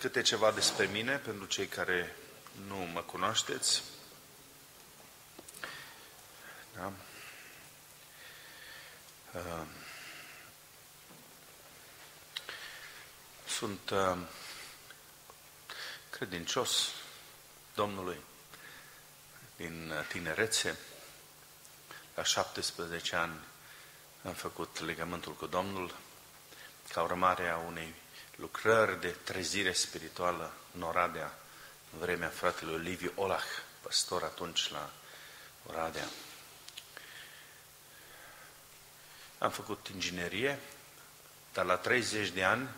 câte ceva despre mine, pentru cei care nu mă cunoașteți. Da? Uh, sunt uh, credincios Domnului din tinerețe. La 17 ani am făcut legământul cu Domnul ca urmare a unei lucrări de trezire spirituală în Oradea, în vremea fratelui Liviu Olah, păstor atunci la Oradea. Am făcut inginerie, dar la 30 de ani,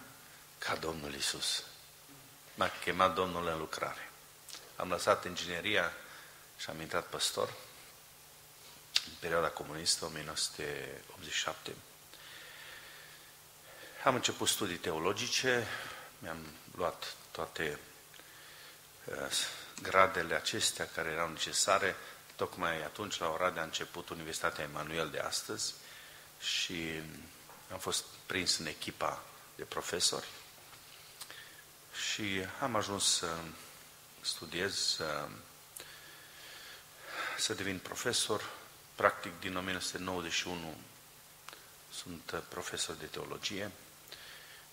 ca Domnul Isus, m-a chemat Domnul în lucrare. Am lăsat ingineria și am intrat păstor în perioada comunistă, 1987. Am început studii teologice, mi-am luat toate uh, gradele acestea care erau necesare. Tocmai atunci, la Oradea, a început Universitatea Emanuel de astăzi și am fost prins în echipa de profesori și am ajuns să studiez, să, să devin profesor. Practic, din 1991 sunt profesor de teologie.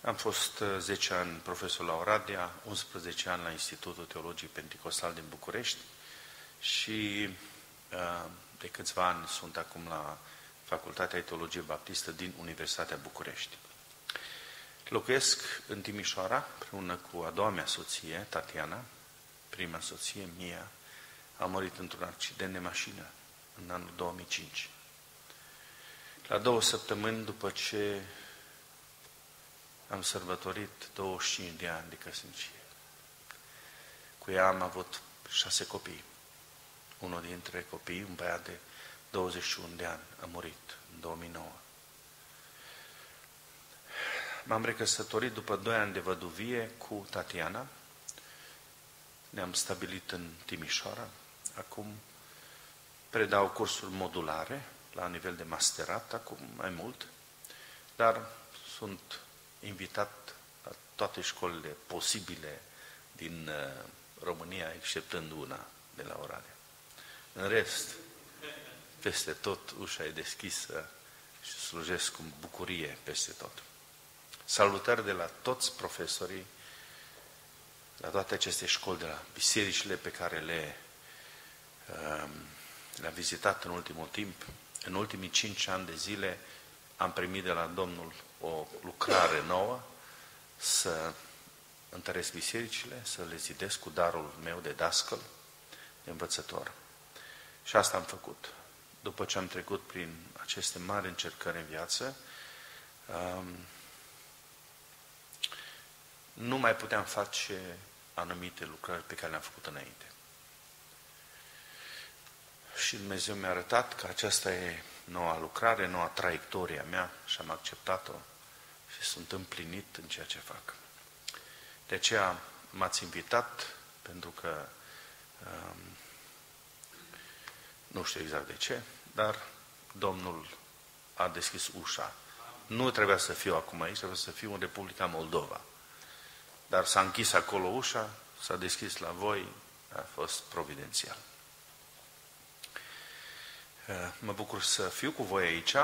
Am fost 10 ani profesor la Oradea, 11 ani la Institutul Teologiei Pentecostal din București și de câțiva ani sunt acum la Facultatea de Teologie Baptistă din Universitatea București. Locuiesc în Timișoara, împreună cu a doua mea soție, Tatiana, prima soție, Mia, a murit într-un accident de mașină în anul 2005. La două săptămâni după ce am sărbătorit 25 de ani de căsnicie. Cu ea am avut șase copii. Unul dintre copii, un băiat de 21 de ani, a murit în 2009. M-am recăsătorit după 2 ani de văduvie cu Tatiana. Ne-am stabilit în Timișoara. Acum predau cursuri modulare la nivel de masterat, acum mai mult, dar sunt invitat la toate școlile posibile din uh, România, exceptând una de la Oradea. În rest, peste tot ușa e deschisă și slujesc cu bucurie peste tot. Salutări de la toți profesorii, la toate aceste școli, de la bisericile pe care le, um, le-am vizitat în ultimul timp. În ultimii cinci ani de zile am primit de la Domnul o lucrare nouă, să întăresc bisericile, să le zidesc cu darul meu de dascăl, de învățător. Și asta am făcut. După ce am trecut prin aceste mari încercări în viață, um, nu mai puteam face anumite lucrări pe care le-am făcut înainte. Și Dumnezeu mi-a arătat că aceasta e noua lucrare, noua traiectoria mea și am acceptat-o și sunt împlinit în ceea ce fac. De aceea m-ați invitat pentru că um, nu știu exact de ce, dar Domnul a deschis ușa. Nu trebuia să fiu acum aici, trebuia să fiu în Republica Moldova. Dar s-a închis acolo ușa, s-a deschis la voi, a fost providențial. Uh, mă bucur să fiu cu voi aici.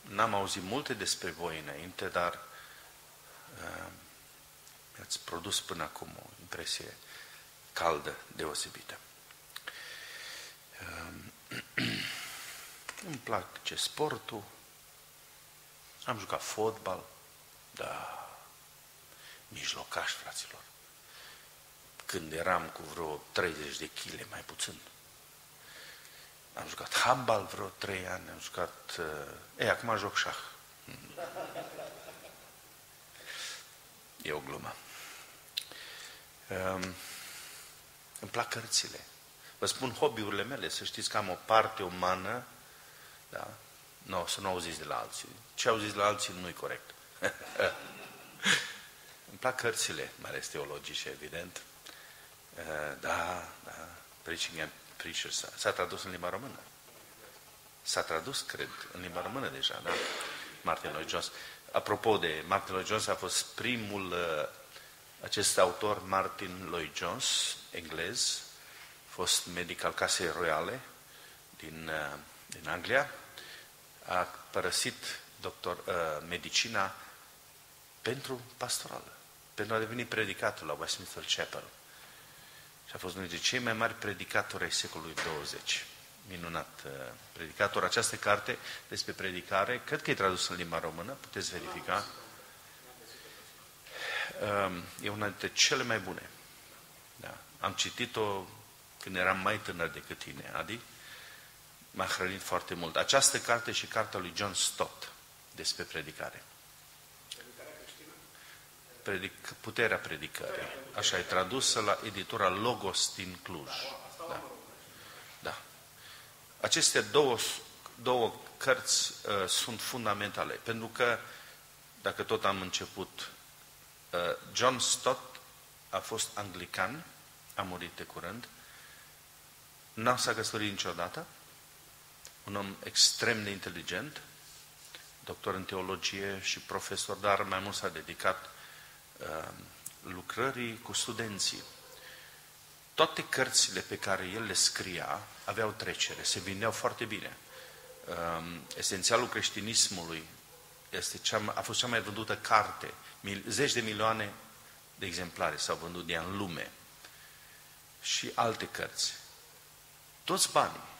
N-am auzit multe despre voi înainte, dar uh, mi-ați produs până acum o impresie caldă, deosebită. Uh, îmi plac ce sportul, am jucat fotbal, da, mijlocaș, fraților. Când eram cu vreo 30 de kg, mai puțin. Am jucat handbal vreo 3 ani, am jucat... Uh, e, acum joc șah. E o glumă. Um, îmi plac cărțile. Vă spun hobby-urile mele, să știți că am o parte umană, da? Nu, să nu auziți de la alții. Ce auziți de la alții nu e corect. Îmi plac cărțile, mai ales teologice, evident. Uh, da, da, Preaching and Preachers s-a tradus în limba română. S-a tradus, cred, în limba română deja, da? Martin Lloyd Jones. Apropo de Martin Lloyd Jones, a fost primul uh, Acest autor, Martin Lloyd Jones, englez, fost medic al Casei Royale din, uh, din Anglia, a părăsit doctor, uh, medicina pentru pastorală, pentru a deveni predicator la Westminster Chapel. Și a fost unul dintre cei mai mari predicatori ai secolului 20. Minunat uh, predicator. Această carte despre predicare, cred că e tradusă în limba română, puteți verifica. Um, e una dintre cele mai bune. Da. Am citit-o când eram mai tânăr decât tine, Adi. M-a hrănit foarte mult. Această carte și cartea lui John Stott despre predicare. Predic, puterea predicării. Așa e tradusă la editura Logos din Cluj. Da. da. Aceste două, două cărți uh, sunt fundamentale, pentru că, dacă tot am început, uh, John Stott a fost anglican, a murit de curând, n-a s-a căsătorit niciodată, un om extrem de inteligent, doctor în teologie și profesor, dar mai mult s-a dedicat uh, lucrării cu studenții. Toate cărțile pe care el le scria aveau trecere, se vindeau foarte bine. Uh, esențialul creștinismului este cea, a fost cea mai vândută carte. Mil, zeci de milioane de exemplare s-au vândut de ea în lume. Și alte cărți. Toți banii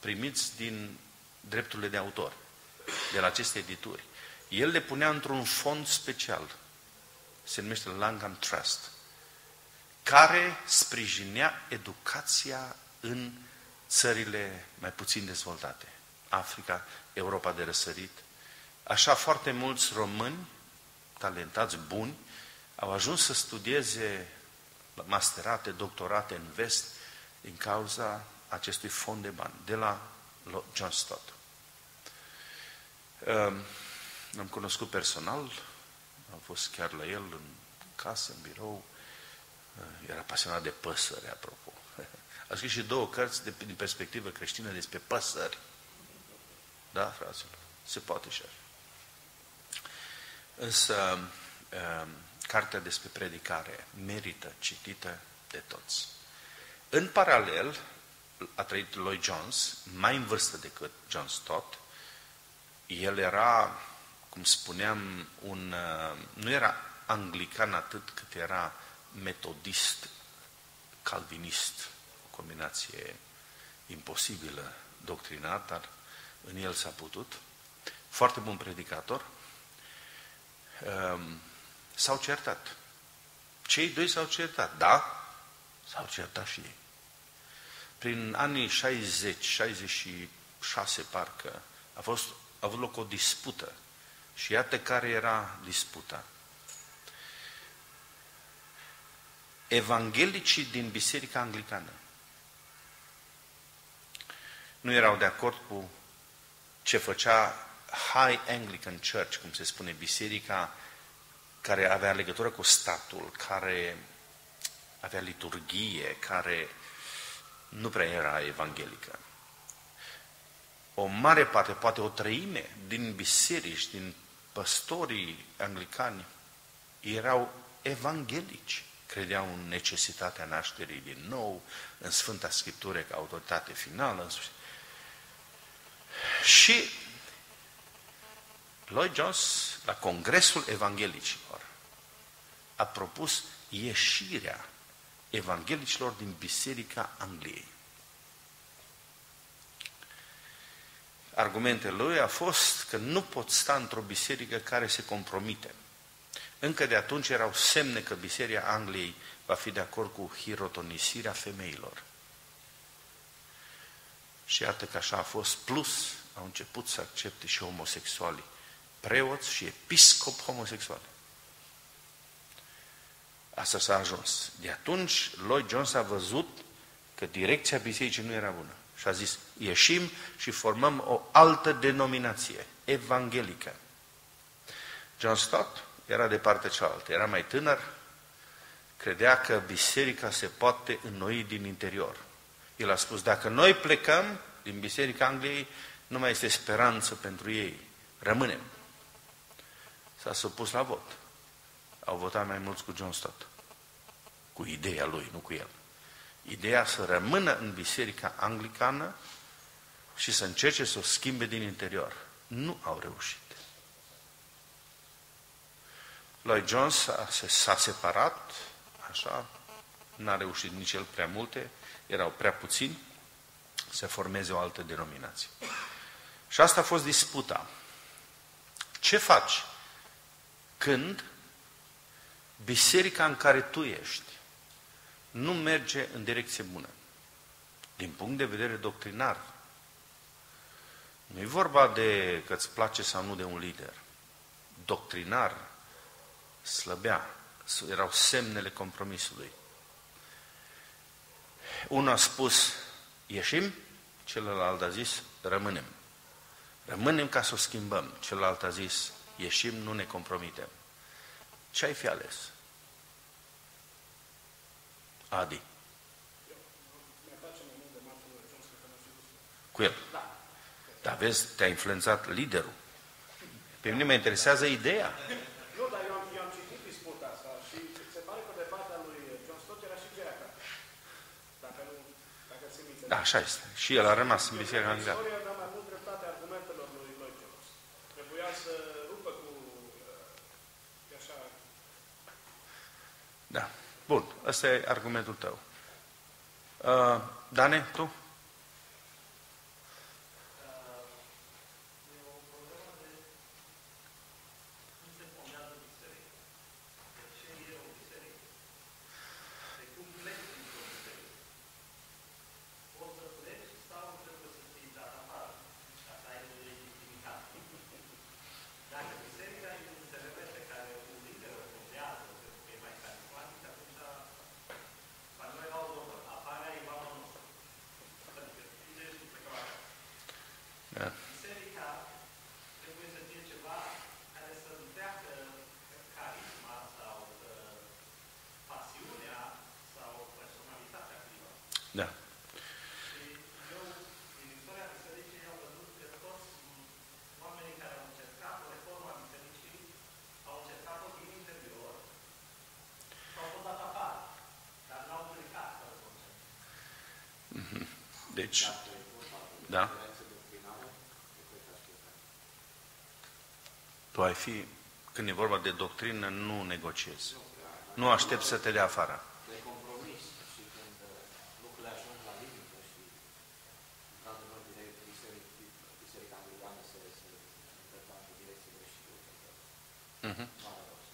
primiți din drepturile de autor, de la aceste edituri, el le punea într-un fond special, se numește Langham Trust, care sprijinea educația în țările mai puțin dezvoltate. Africa, Europa de răsărit. Așa foarte mulți români, talentați, buni, au ajuns să studieze masterate, doctorate în vest din cauza acestui fond de bani, de la John Stott. Ehm, am cunoscut personal, am fost chiar la el în casă, în birou, ehm, era pasionat de păsări, apropo. A scris și două cărți de, din perspectivă creștină despre păsări. Da, fraților? Se poate și așa. Însă, ehm, cartea despre predicare merită citită de toți. În paralel, a trăit Lloyd Jones, mai în vârstă decât John Stott. El era, cum spuneam, un, uh, nu era anglican atât cât era metodist, calvinist, o combinație imposibilă doctrinar, dar în el s-a putut. Foarte bun predicator. Um, s-au certat. Cei doi s-au certat, da? S-au certat și ei. Prin anii 60, 66 parcă, a, fost, a avut loc o dispută. Și iată care era disputa. Evanghelicii din Biserica Anglicană nu erau de acord cu ce făcea High Anglican Church, cum se spune, biserica care avea legătură cu statul, care avea liturghie, care nu prea era evanghelică. O mare parte, poate o treime din biserici, din păstorii anglicani, erau evanghelici. Credeau în necesitatea nașterii din nou, în Sfânta Scriptură ca autoritate finală. Și Lloyd Jones, la Congresul Evanghelicilor, a propus ieșirea evanghelicilor din Biserica Angliei. Argumentele lui a fost că nu pot sta într-o biserică care se compromite. Încă de atunci erau semne că Biserica Angliei va fi de acord cu hirotonisirea femeilor. Și iată că așa a fost, plus au început să accepte și homosexualii, preoți și episcop homosexuali. Asta s-a ajuns. De atunci, Lloyd Jones a văzut că direcția bisericii nu era bună. Și a zis, ieșim și formăm o altă denominație, evanghelică. John Stott era de partea cealaltă, era mai tânăr, credea că biserica se poate înnoi din interior. El a spus, dacă noi plecăm din Biserica Angliei, nu mai este speranță pentru ei. Rămânem. S-a supus la vot. Au votat mai mulți cu John Stott. cu ideea lui, nu cu el. Ideea să rămână în biserica anglicană și să încerce să o schimbe din interior. Nu au reușit. Lloyd Jones s-a separat, așa, n-a reușit nici el prea multe, erau prea puțini, să formeze o altă denominație. Și asta a fost disputa. Ce faci când biserica în care tu ești nu merge în direcție bună? Din punct de vedere doctrinar. Nu e vorba de că îți place sau nu de un lider. Doctrinar slăbea. Erau semnele compromisului. Unul a spus, ieșim, celălalt a zis, rămânem. Rămânem ca să o schimbăm. Celălalt a zis, ieșim, nu ne compromitem. Ce ai fi ales? Adi. Cu el. Dar vezi, te-a influențat liderul. Pe mine mă interesează ideea. Nu, dar eu am, eu am citit disputa asta și se pare că de partea lui John Stott era și Geaca. Dacă nu, dacă se minte. Da, așa este. Și el a rămas în biserica anglicană. Istoria dă mai mult dreptate argumentelor lui Lloyd Jones. Trebuia să rupă cu... uh, așa... Da. Bun, ăsta e argumentul tău. Uh, Dane, tu? Da. Biserica trebuie să fie ceva care să întreacă carisma sau uh, pasiunea sau personalitatea cuiva. Da. Și eu, din istoria bisericii, am văzut că toți oamenii care au încercat o reformă a bisericii au încercat-o din interior și au fost dat afară, dar n-au plecat fără consens. Deci, da. Tu ai fi, când e vorba de doctrină, nu negociezi. Nu aștept să te dea afară. de compromis și când uh, lucrurile ajung la limită și într-adevăr direct biserica, biserica anglicană se, se îndrepta într-o direcție greșită. Mhm. Nu are rost.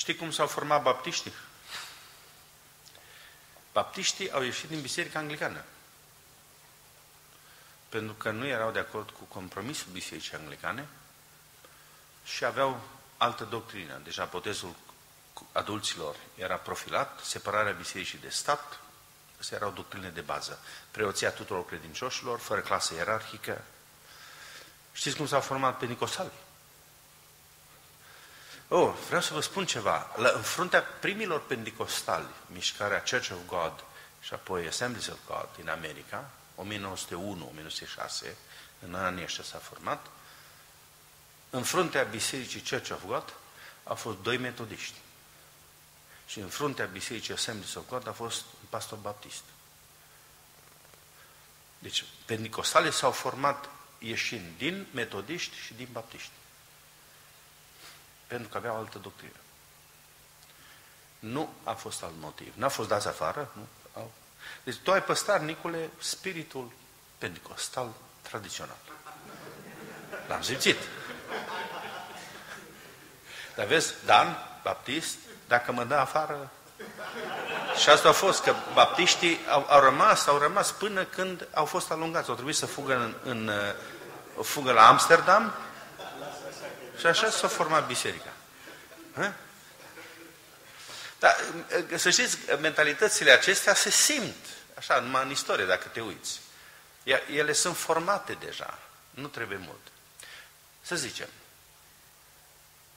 Știi cum s-au format baptiștii? Baptiștii au ieșit din biserica anglicană. Pentru că nu erau de acord cu compromisul bisericii anglicane și aveau altă doctrină. Deja botezul adulților era profilat, separarea bisericii de stat, Astea erau doctrine de bază. Preoția tuturor credincioșilor, fără clasă ierarhică. Știți cum s-au format Pentecostalii? Oh, vreau să vă spun ceva. La, în fruntea primilor pentecostali, mișcarea Church of God și apoi Assemblies of God din America, 1901-1906, în anii ăștia s-a format, în fruntea bisericii Church of God au fost doi metodiști. Și în fruntea bisericii Assemblies of God a fost un pastor baptist. Deci, pentecostale s-au format ieșind din metodiști și din baptiști. Pentru că aveau altă doctrină. Nu a fost alt motiv. N-a fost dați afară. Nu? Au. Deci tu ai păstrat, Nicole, spiritul pentecostal tradițional. L-am simțit. Dar vezi, Dan, baptist, dacă mă dă afară... Și asta a fost, că baptiștii au, au rămas, au rămas până când au fost alungați. Au trebuit să fugă, în, în, uh, fugă la Amsterdam și așa s-a format biserica. Hă? Dar să știți, mentalitățile acestea se simt, așa, numai în istorie, dacă te uiți. Ele sunt formate deja, nu trebuie mult. Să zicem,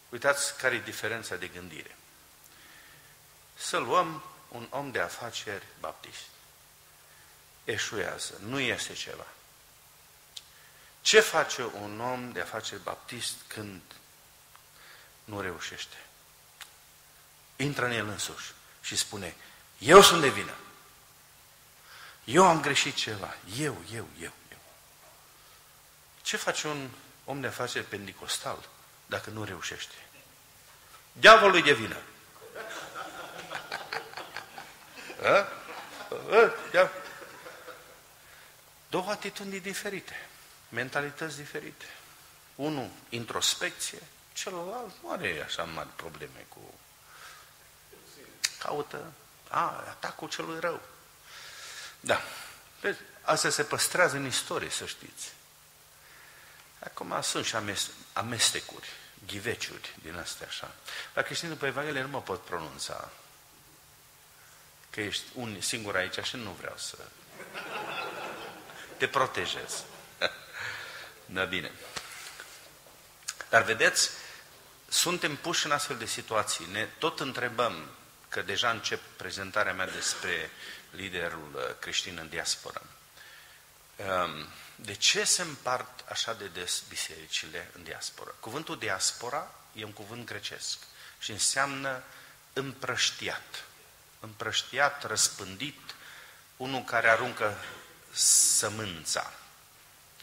uitați care e diferența de gândire. Să luăm un om de afaceri baptist. Eșuează, nu iese ceva. Ce face un om de afaceri baptist când nu reușește? Intră în el însuși. și spune, eu sunt de vină. Eu am greșit ceva. Eu, eu, eu, eu. Ce face un om de afaceri pendicostal dacă nu reușește? Diavolul e de vină. A? A? Două atitudini diferite, mentalități diferite. Unul, introspecție, celălalt nu are așa mari probleme cu... Caută, a, atacul celui rău. Da. Asta se păstrează în istorie, să știți. Acum sunt și amestecuri, ghiveciuri din astea așa. La creștini după Evanghelie nu mă pot pronunța. Că ești un singur aici și nu vreau să te protejez. da, bine. Dar vedeți, suntem puși în astfel de situații. Ne tot întrebăm, că deja încep prezentarea mea despre liderul uh, creștin în diaspora. Um, de ce se împart așa de des bisericile în diaspora? Cuvântul diaspora e un cuvânt grecesc și înseamnă împrăștiat. Împrăștiat, răspândit, unul care aruncă sămânța.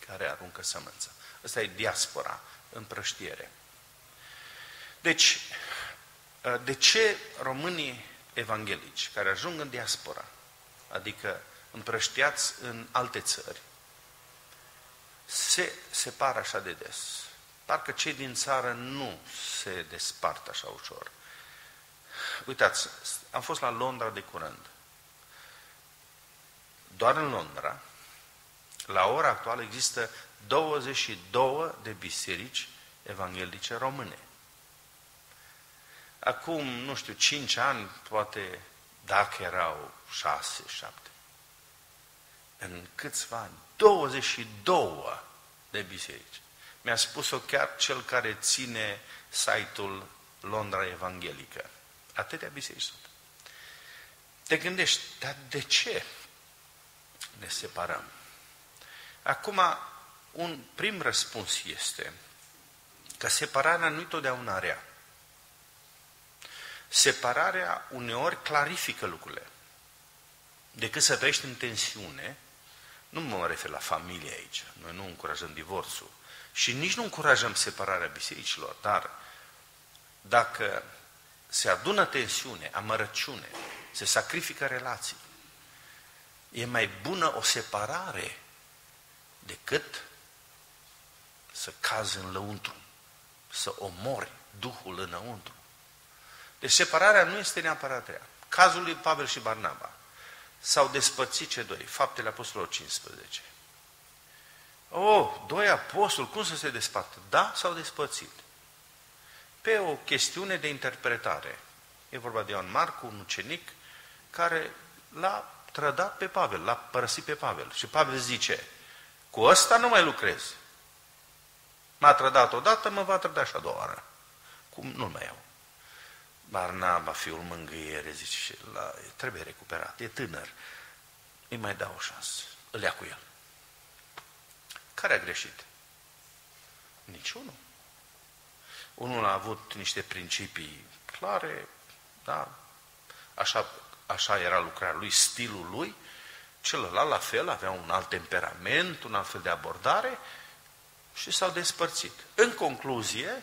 Care aruncă sămânța. Ăsta e diaspora, împrăștiere. Deci, de ce românii evanghelici care ajung în diaspora, adică împrăștiați în alte țări, se separă așa de des? Parcă cei din țară nu se despart așa ușor. Uitați, am fost la Londra de curând doar în Londra, la ora actuală există 22 de biserici evanghelice române. Acum, nu știu, 5 ani, poate, dacă erau 6, 7. În câțiva ani, 22 de biserici. Mi-a spus-o chiar cel care ține site-ul Londra Evanghelică. Atâtea biserici sunt. Te gândești, dar de ce? ne separăm. Acum, un prim răspuns este că separarea nu-i totdeauna rea. Separarea uneori clarifică lucrurile. Decât să trăiești în tensiune, nu mă refer la familie aici, noi nu încurajăm divorțul și nici nu încurajăm separarea bisericilor, dar dacă se adună tensiune, amărăciune, se sacrifică relații, E mai bună o separare decât să cazi în lăuntru, să omori Duhul înăuntru. Deci separarea nu este neapărat rea. Cazul lui Pavel și Barnaba s-au despărțit ce doi, faptele apostolilor 15. Oh, doi apostoli, cum să se despartă? Da, s-au despărțit. Pe o chestiune de interpretare. E vorba de Ioan Marcu, un ucenic, care l-a trădat pe Pavel, l-a părăsit pe Pavel. Și Pavel zice, cu ăsta nu mai lucrez. M-a trădat odată, mă va trăda și a doua oară. Cum nu mai iau. Barnaba, fiul mângâiere, zice, și la, trebuie recuperat, e tânăr. Îi mai dau o șansă, îl ia cu el. Care a greșit? Niciunul. Unul a avut niște principii clare, da, așa așa era lucrarea lui, stilul lui, celălalt la fel avea un alt temperament, un alt fel de abordare și s-au despărțit. În concluzie,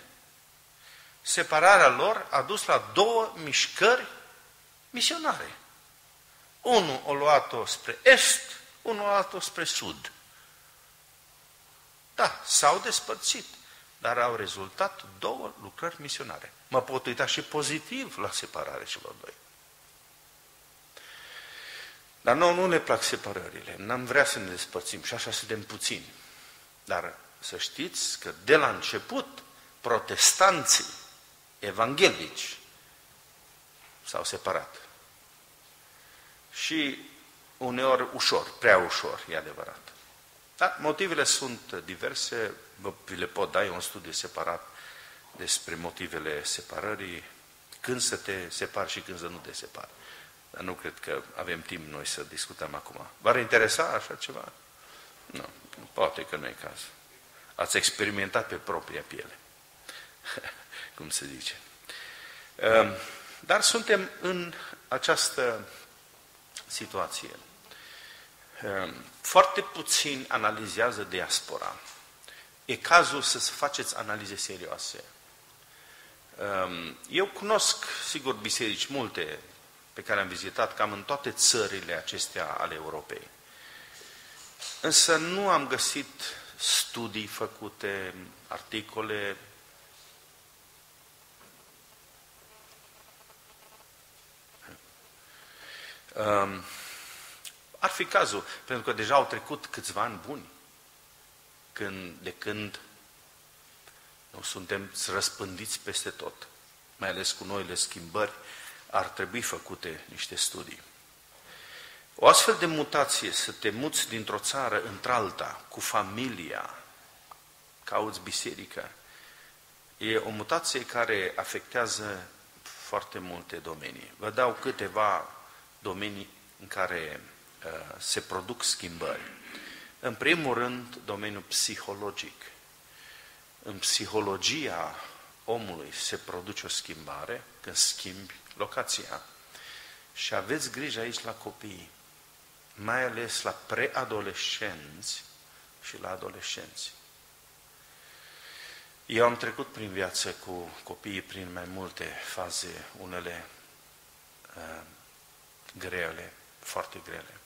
separarea lor a dus la două mișcări misionare. Unul o luat-o spre est, unul o luat-o spre sud. Da, s-au despărțit, dar au rezultat două lucrări misionare. Mă pot uita și pozitiv la separare celor doi. Dar nouă nu ne plac separările, n-am vrea să ne despărțim și așa suntem puțini. Dar să știți că de la început protestanții evanghelici s-au separat. Și uneori ușor, prea ușor, e adevărat. Dar motivele sunt diverse, vă, vi le pot da, e un studiu separat despre motivele separării, când să te separi și când să nu te separi. Dar nu cred că avem timp noi să discutăm acum. V-ar interesa așa ceva? Nu, poate că nu e caz. Ați experimentat pe propria piele, cum se zice. Ehm, dar suntem în această situație, um, foarte puțin analizează diaspora. E cazul să faceți analize serioase. Um, eu cunosc, sigur, biserici multe pe care am vizitat cam în toate țările acestea ale Europei. Însă nu am găsit studii făcute, articole Um, ar fi cazul, pentru că deja au trecut câțiva ani buni când, de când nu suntem răspândiți peste tot, mai ales cu noile schimbări, ar trebui făcute niște studii. O astfel de mutație, să te muți dintr-o țară într-alta, cu familia, cauți biserică, e o mutație care afectează foarte multe domenii. Vă dau câteva domenii în care uh, se produc schimbări. În primul rând, domeniul psihologic. În psihologia omului se produce o schimbare când schimbi locația. Și aveți grijă aici la copii, mai ales la preadolescenți și la adolescenți. Eu am trecut prin viață cu copiii prin mai multe faze, unele uh, grele, foarte grele.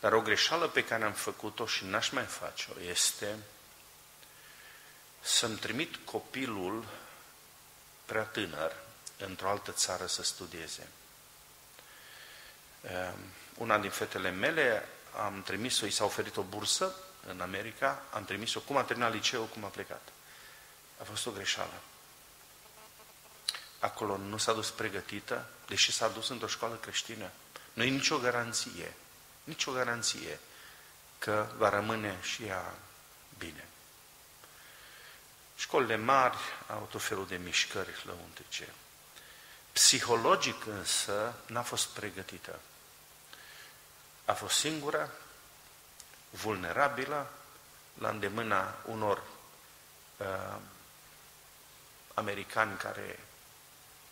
Dar o greșeală pe care am făcut-o și n-aș mai face-o este să-mi trimit copilul prea tânăr într-o altă țară să studieze. Ehm, una din fetele mele am trimis-o, i s-a oferit o bursă în America, am trimis-o, cum a terminat liceul, cum a plecat. A fost o greșeală. Acolo nu s-a dus pregătită, deși s-a dus într-o școală creștină. Nu e nicio garanție, nicio garanție că va rămâne și ea bine. Școlile mari au tot felul de mișcări lăuntrice. Psihologic însă n-a fost pregătită. A fost singură, vulnerabilă, la îndemâna unor uh, americani care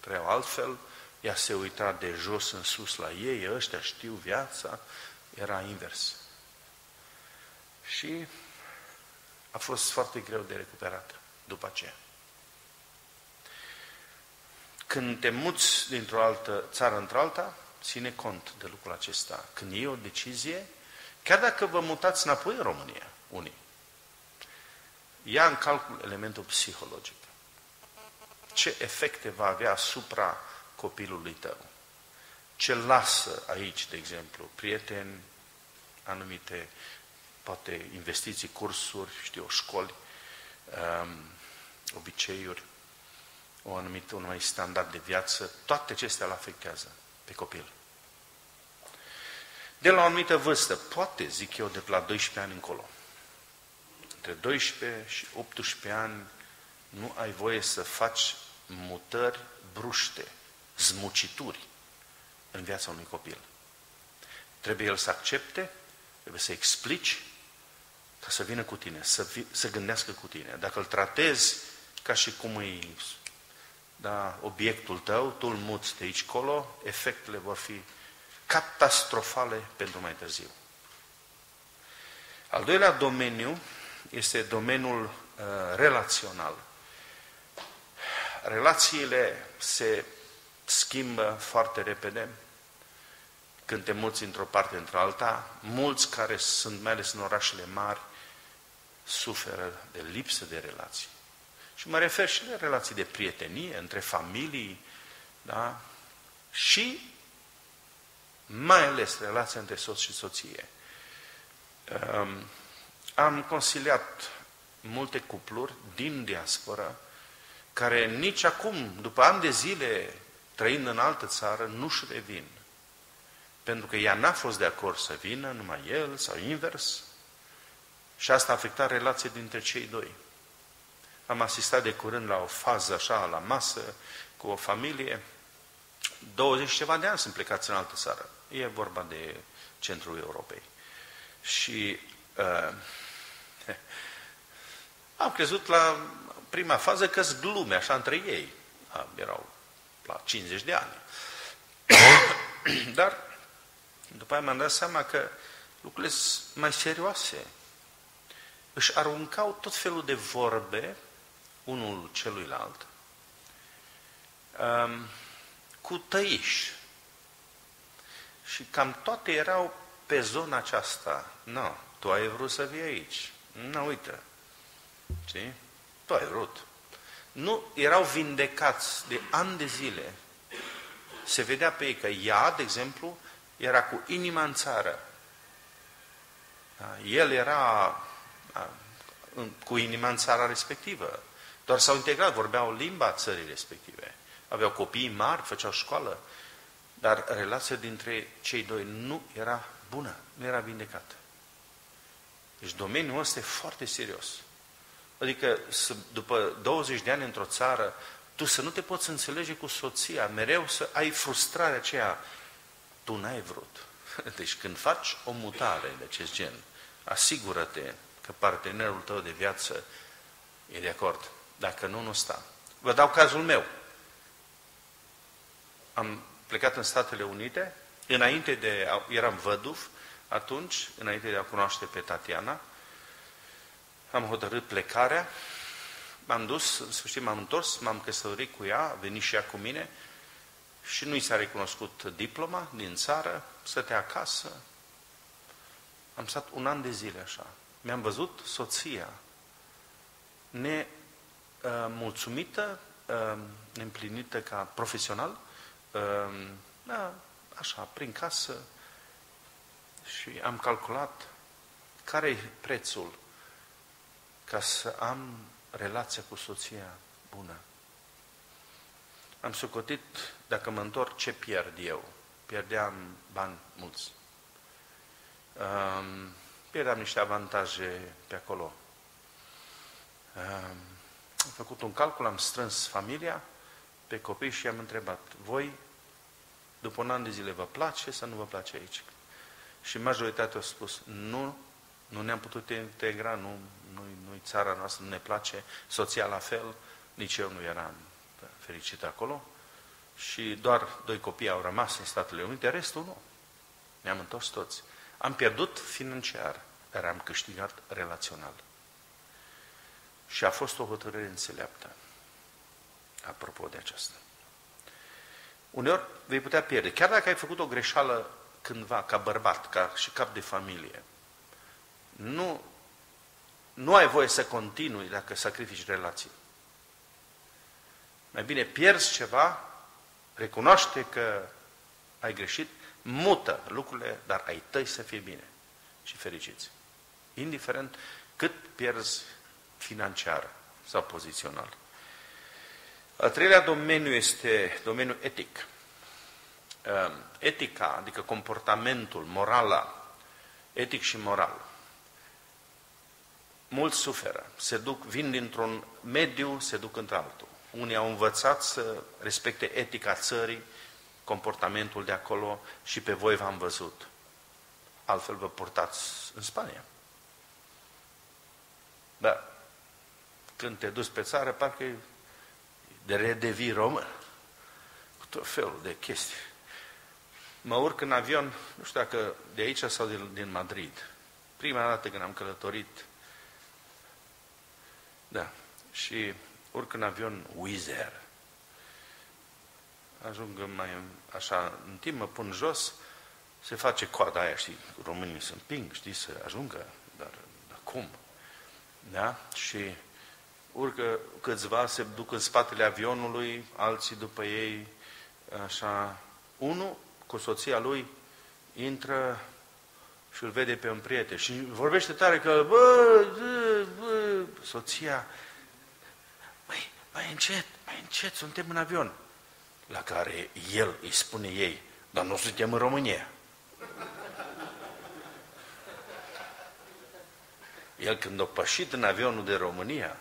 trăiau altfel, ea se uita de jos în sus la ei, ăștia știu viața, era invers. Și a fost foarte greu de recuperat după aceea. Când te muți dintr-o altă țară într-alta, ține cont de lucrul acesta. Când e o decizie, chiar dacă vă mutați înapoi în România, unii, ia în calcul elementul psihologic. Ce efecte va avea asupra copilului tău. Ce lasă aici, de exemplu, prieteni, anumite, poate investiții, cursuri, știu, școli, um, obiceiuri, o anumită, un anumit standard de viață, toate acestea îl afectează pe copil. De la o anumită vârstă, poate, zic eu, de la 12 ani încolo. Între 12 și 18 ani nu ai voie să faci mutări bruște zmucituri în viața unui copil. Trebuie el să accepte, trebuie să explici ca să vină cu tine, să, vi, să gândească cu tine. Dacă îl tratezi ca și cum e da, obiectul tău, tu îl muți de aici colo, efectele vor fi catastrofale pentru mai târziu. Al doilea domeniu este domeniul uh, relațional. Relațiile se schimbă foarte repede când te muți într-o parte într-alta. Mulți care sunt, mai ales în orașele mari, suferă de lipsă de relații. Și mă refer și la relații de prietenie între familii, da? Și mai ales relația între soț și soție. Um, am consiliat multe cupluri din diaspora care nici acum, după ani de zile trăind în altă țară, nu-și revin. Pentru că ea n-a fost de acord să vină, numai el, sau invers. Și asta a afectat relația dintre cei doi. Am asistat de curând la o fază așa, la masă, cu o familie. 20 ceva de ani sunt plecați în altă țară. E vorba de centrul Europei. Și uh, am crezut la prima fază că glume așa între ei. erau la 50 de ani. Dar după aia mi-am dat seama că lucrurile sunt mai serioase. Își aruncau tot felul de vorbe unul celuilalt um, cu tăiși. Și cam toate erau pe zona aceasta. Nu, no, tu ai vrut să vii aici. Nu, no, uite. Știi? Tu ai vrut. Nu erau vindecați de ani de zile. Se vedea pe ei că ea, de exemplu, era cu inima în țară. Da? El era da, cu inima în țara respectivă. Doar s-au integrat, vorbeau limba țării respective. Aveau copii mari, făceau școală. Dar relația dintre cei doi nu era bună, nu era vindecată. Deci domeniul ăsta e foarte serios. Adică după 20 de ani într-o țară, tu să nu te poți înțelege cu soția, mereu să ai frustrarea aceea. Tu n-ai vrut. Deci când faci o mutare de acest gen, asigură-te că partenerul tău de viață e de acord. Dacă nu, nu sta. Vă dau cazul meu. Am plecat în Statele Unite, înainte de, eram văduv, atunci, înainte de a cunoaște pe Tatiana, am hotărât plecarea, m-am dus, în sfârșit m-am întors, m-am căsătorit cu ea, a venit și ea cu mine și nu i s-a recunoscut diploma din țară, stătea acasă. Am stat un an de zile așa. Mi-am văzut soția nemulțumită, neîmplinită ca profesional, da, așa, prin casă și am calculat care e prețul ca să am relația cu soția bună. Am socotit, dacă mă întorc, ce pierd eu. Pierdeam bani mulți. Um, pierdeam niște avantaje pe acolo. Um, am făcut un calcul, am strâns familia pe copii și am întrebat, voi, după un an de zile, vă place sau nu vă place aici? Și majoritatea au spus, nu, nu ne-am putut integra, nu, nu, nu țara noastră, nu ne place, soția la fel, nici eu nu eram fericit acolo. Și doar doi copii au rămas în Statele Unite, restul nu. Ne-am întors toți. Am pierdut financiar, dar am câștigat relațional. Și a fost o hotărâre înțeleaptă. Apropo de aceasta. Uneori vei putea pierde. Chiar dacă ai făcut o greșeală cândva, ca bărbat, ca și cap de familie, nu, nu ai voie să continui dacă sacrifici relații. Mai bine pierzi ceva, recunoaște că ai greșit, mută lucrurile, dar ai tăi să fie bine și fericiți. Indiferent cât pierzi financiar sau pozițional. Al treilea domeniu este domeniul etic. Ehm, etica, adică comportamentul, morala, etic și moral. Mulți suferă, se duc, vin dintr-un mediu, se duc într-altul. Unii au învățat să respecte etica țării, comportamentul de acolo și pe voi v-am văzut. Altfel vă purtați în Spania. Da. Când te duci pe țară, parcă e de redevii român. Cu tot felul de chestii. Mă urc în avion, nu știu dacă de aici sau din, din Madrid. Prima dată când am călătorit. Da. Și urc în avion Wizz Air. Ajung mai așa, în timp mă pun jos, se face coada aia, știi, românii sunt ping, știi, să ajungă, dar, dar cum? Da? Și urcă câțiva, se duc în spatele avionului, alții după ei, așa. Unul, cu soția lui, intră și îl vede pe un prieten și vorbește tare că, bă, bă, bă, soția, mai, mai încet, mai încet, suntem în avion. La care el îi spune ei, dar nu suntem în România. El când a pășit în avionul de România,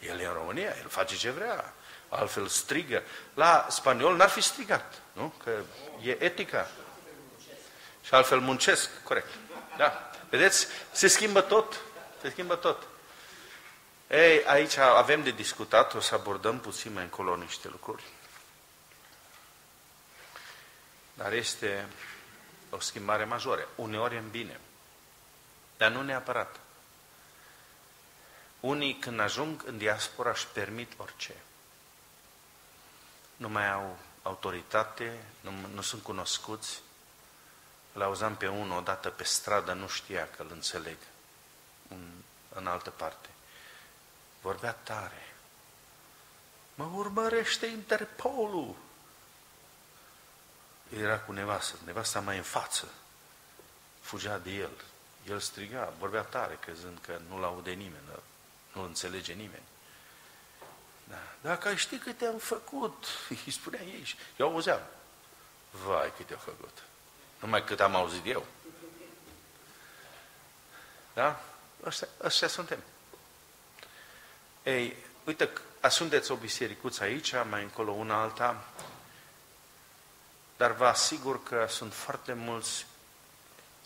el e în România, el face ce vrea, altfel strigă. La spaniol n-ar fi strigat, nu? Că e etica. Și altfel muncesc, corect. Da. Vedeți? Se schimbă tot. Se schimbă tot. Ei, aici avem de discutat, o să abordăm puțin mai încolo niște lucruri. Dar este o schimbare majoră. Uneori în bine. Dar nu neapărat. Unii când ajung în diaspora își permit orice. Nu mai au autoritate, nu, nu sunt cunoscuți. Îl auzam pe unul odată pe stradă, nu știa că îl înțeleg în, în altă parte. Vorbea tare. Mă urmărește Interpolul. Era cu nevastă, nevasta mai în față. Fugea de el. El striga, vorbea tare, crezând că nu-l aude nimeni, nu-l înțelege nimeni. Da. Dacă ai ști câte am făcut, îi spunea ei și eu auzeam. Vai, câte au făcut. Numai cât am auzit eu. Da? Așa, așa suntem. Ei, uite, sunteți o bisericuță aici, mai încolo una alta, dar vă asigur că sunt foarte mulți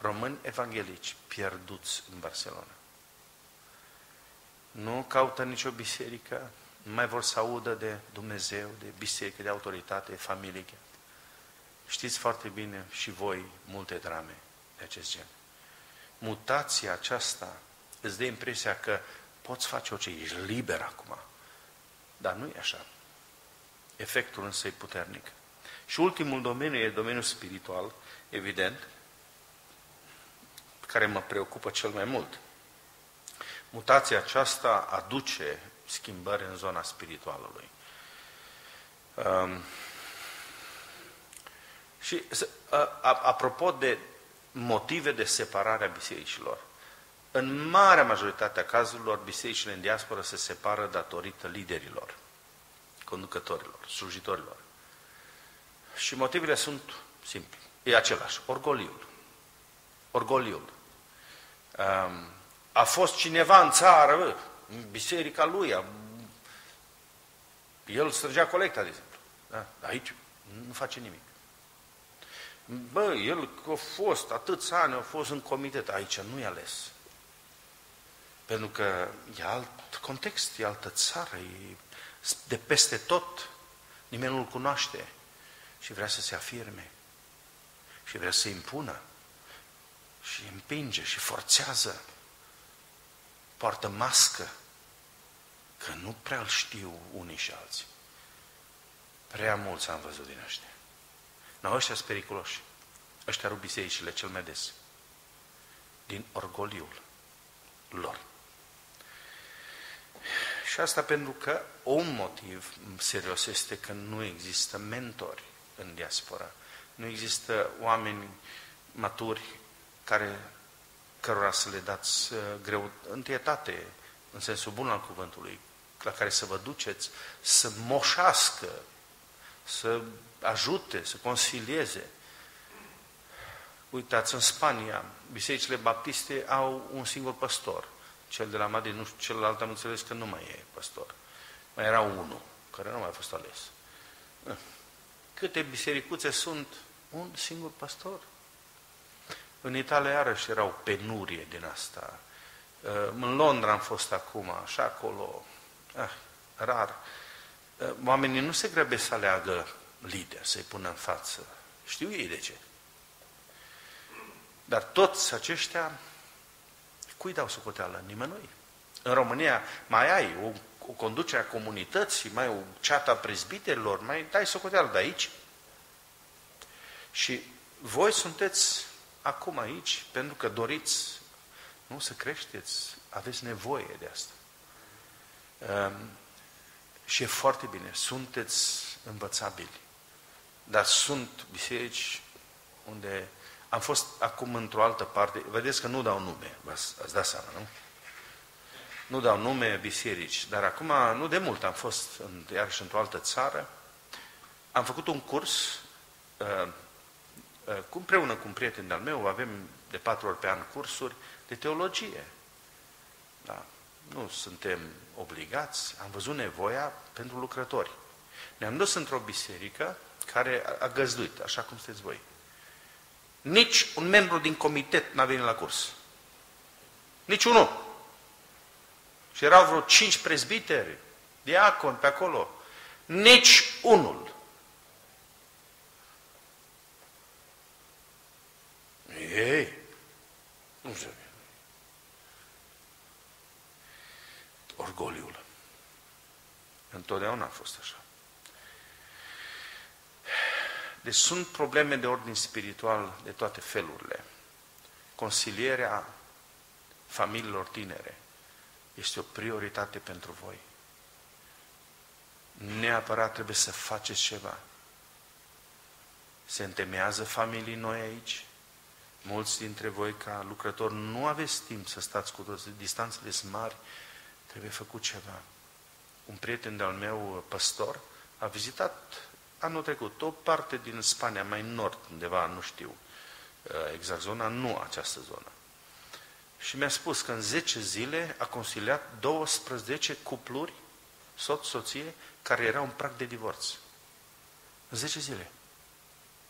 români evanghelici pierduți în Barcelona. Nu caută nicio biserică, nu mai vor să audă de Dumnezeu, de biserică, de autoritate, familie. Știți foarte bine și voi multe drame de acest gen. Mutația aceasta îți dă impresia că poți face orice, ești liber acum. Dar nu e așa. Efectul însă e puternic. Și ultimul domeniu e domeniul spiritual, evident, care mă preocupă cel mai mult. Mutația aceasta aduce schimbări în zona spiritualului. Um, și a, apropo de motive de separare a bisericilor, în marea majoritate a cazurilor, bisericile în diaspora se separă datorită liderilor, conducătorilor, slujitorilor. Și motivele sunt simple. E același. Orgoliul. Orgoliul. Um, a fost cineva în țară, bă, în biserica lui, a, el străgea colecta, de exemplu. Da? Aici nu face nimic. Bă, el a fost, atâți ani a fost în comitet, aici nu e ales. Pentru că e alt context, e altă țară, e de peste tot, nimeni nu-l cunoaște și vrea să se afirme și vrea să se impună și împinge și forțează, poartă mască, că nu prea îl știu unii și alții. Prea mulți am văzut din ăștia. Nu, ăștia sunt periculoși. Ăștia rup bisericile cel mai des. Din orgoliul lor. Și asta pentru că un motiv serios este că nu există mentori în diaspora. Nu există oameni maturi care, cărora să le dați uh, greu, întâietate, în sensul bun al cuvântului, la care să vă duceți, să moșească, să ajute, să consilieze. Uitați, în Spania, bisericile baptiste au un singur păstor. Cel de la Madrid, nu, celălalt am înțeles că nu mai e păstor. Mai era unul, care nu mai a fost ales. Câte bisericuțe sunt? Un singur păstor. În Italia iarăși erau penurie din asta. În Londra am fost acum, așa acolo, ah, rar. Oamenii nu se grăbesc să aleagă lider, să-i pună în față. Știu ei de ce. Dar toți aceștia, cui dau socoteală? Nimănui. În România mai ai o, o conducere a comunității, mai o ceata prezbiterilor, mai dai socoteală de aici. Și voi sunteți acum aici pentru că doriți, nu să creșteți, aveți nevoie de asta. Um, și e foarte bine, sunteți învățabili. Dar sunt biserici unde am fost acum într-o altă parte, vedeți că nu dau nume, ați dat seama, nu? Nu dau nume biserici, dar acum, nu de mult, am fost în, iarăși într-o altă țară, am făcut un curs, uh, uh, cu împreună cu un prieten al meu, avem de patru ori pe an cursuri de teologie. Da? Nu suntem obligați, am văzut nevoia pentru lucrători. Ne-am dus într-o biserică care a găzduit, așa cum sunteți voi. Nici un membru din comitet n-a venit la curs. Nici unul. Și erau vreo cinci prezbiteri, diaconi pe acolo. Nici unul. Ei, nu se Orgoliul. Întotdeauna a fost așa. Deci sunt probleme de ordin spiritual de toate felurile. Consilierea familiilor tinere este o prioritate pentru voi. Neapărat trebuie să faceți ceva. Se întemeiază familii noi aici. Mulți dintre voi, ca lucrători, nu aveți timp să stați cu toți. Distanțele sunt mari. Trebuie făcut ceva. Un prieten de-al meu, păstor, a vizitat anul trecut o parte din Spania, mai nord, undeva, nu știu uh, exact zona, nu această zonă. Și mi-a spus că în 10 zile a consiliat 12 cupluri, soț, soție, care erau în prag de divorț. În 10 zile.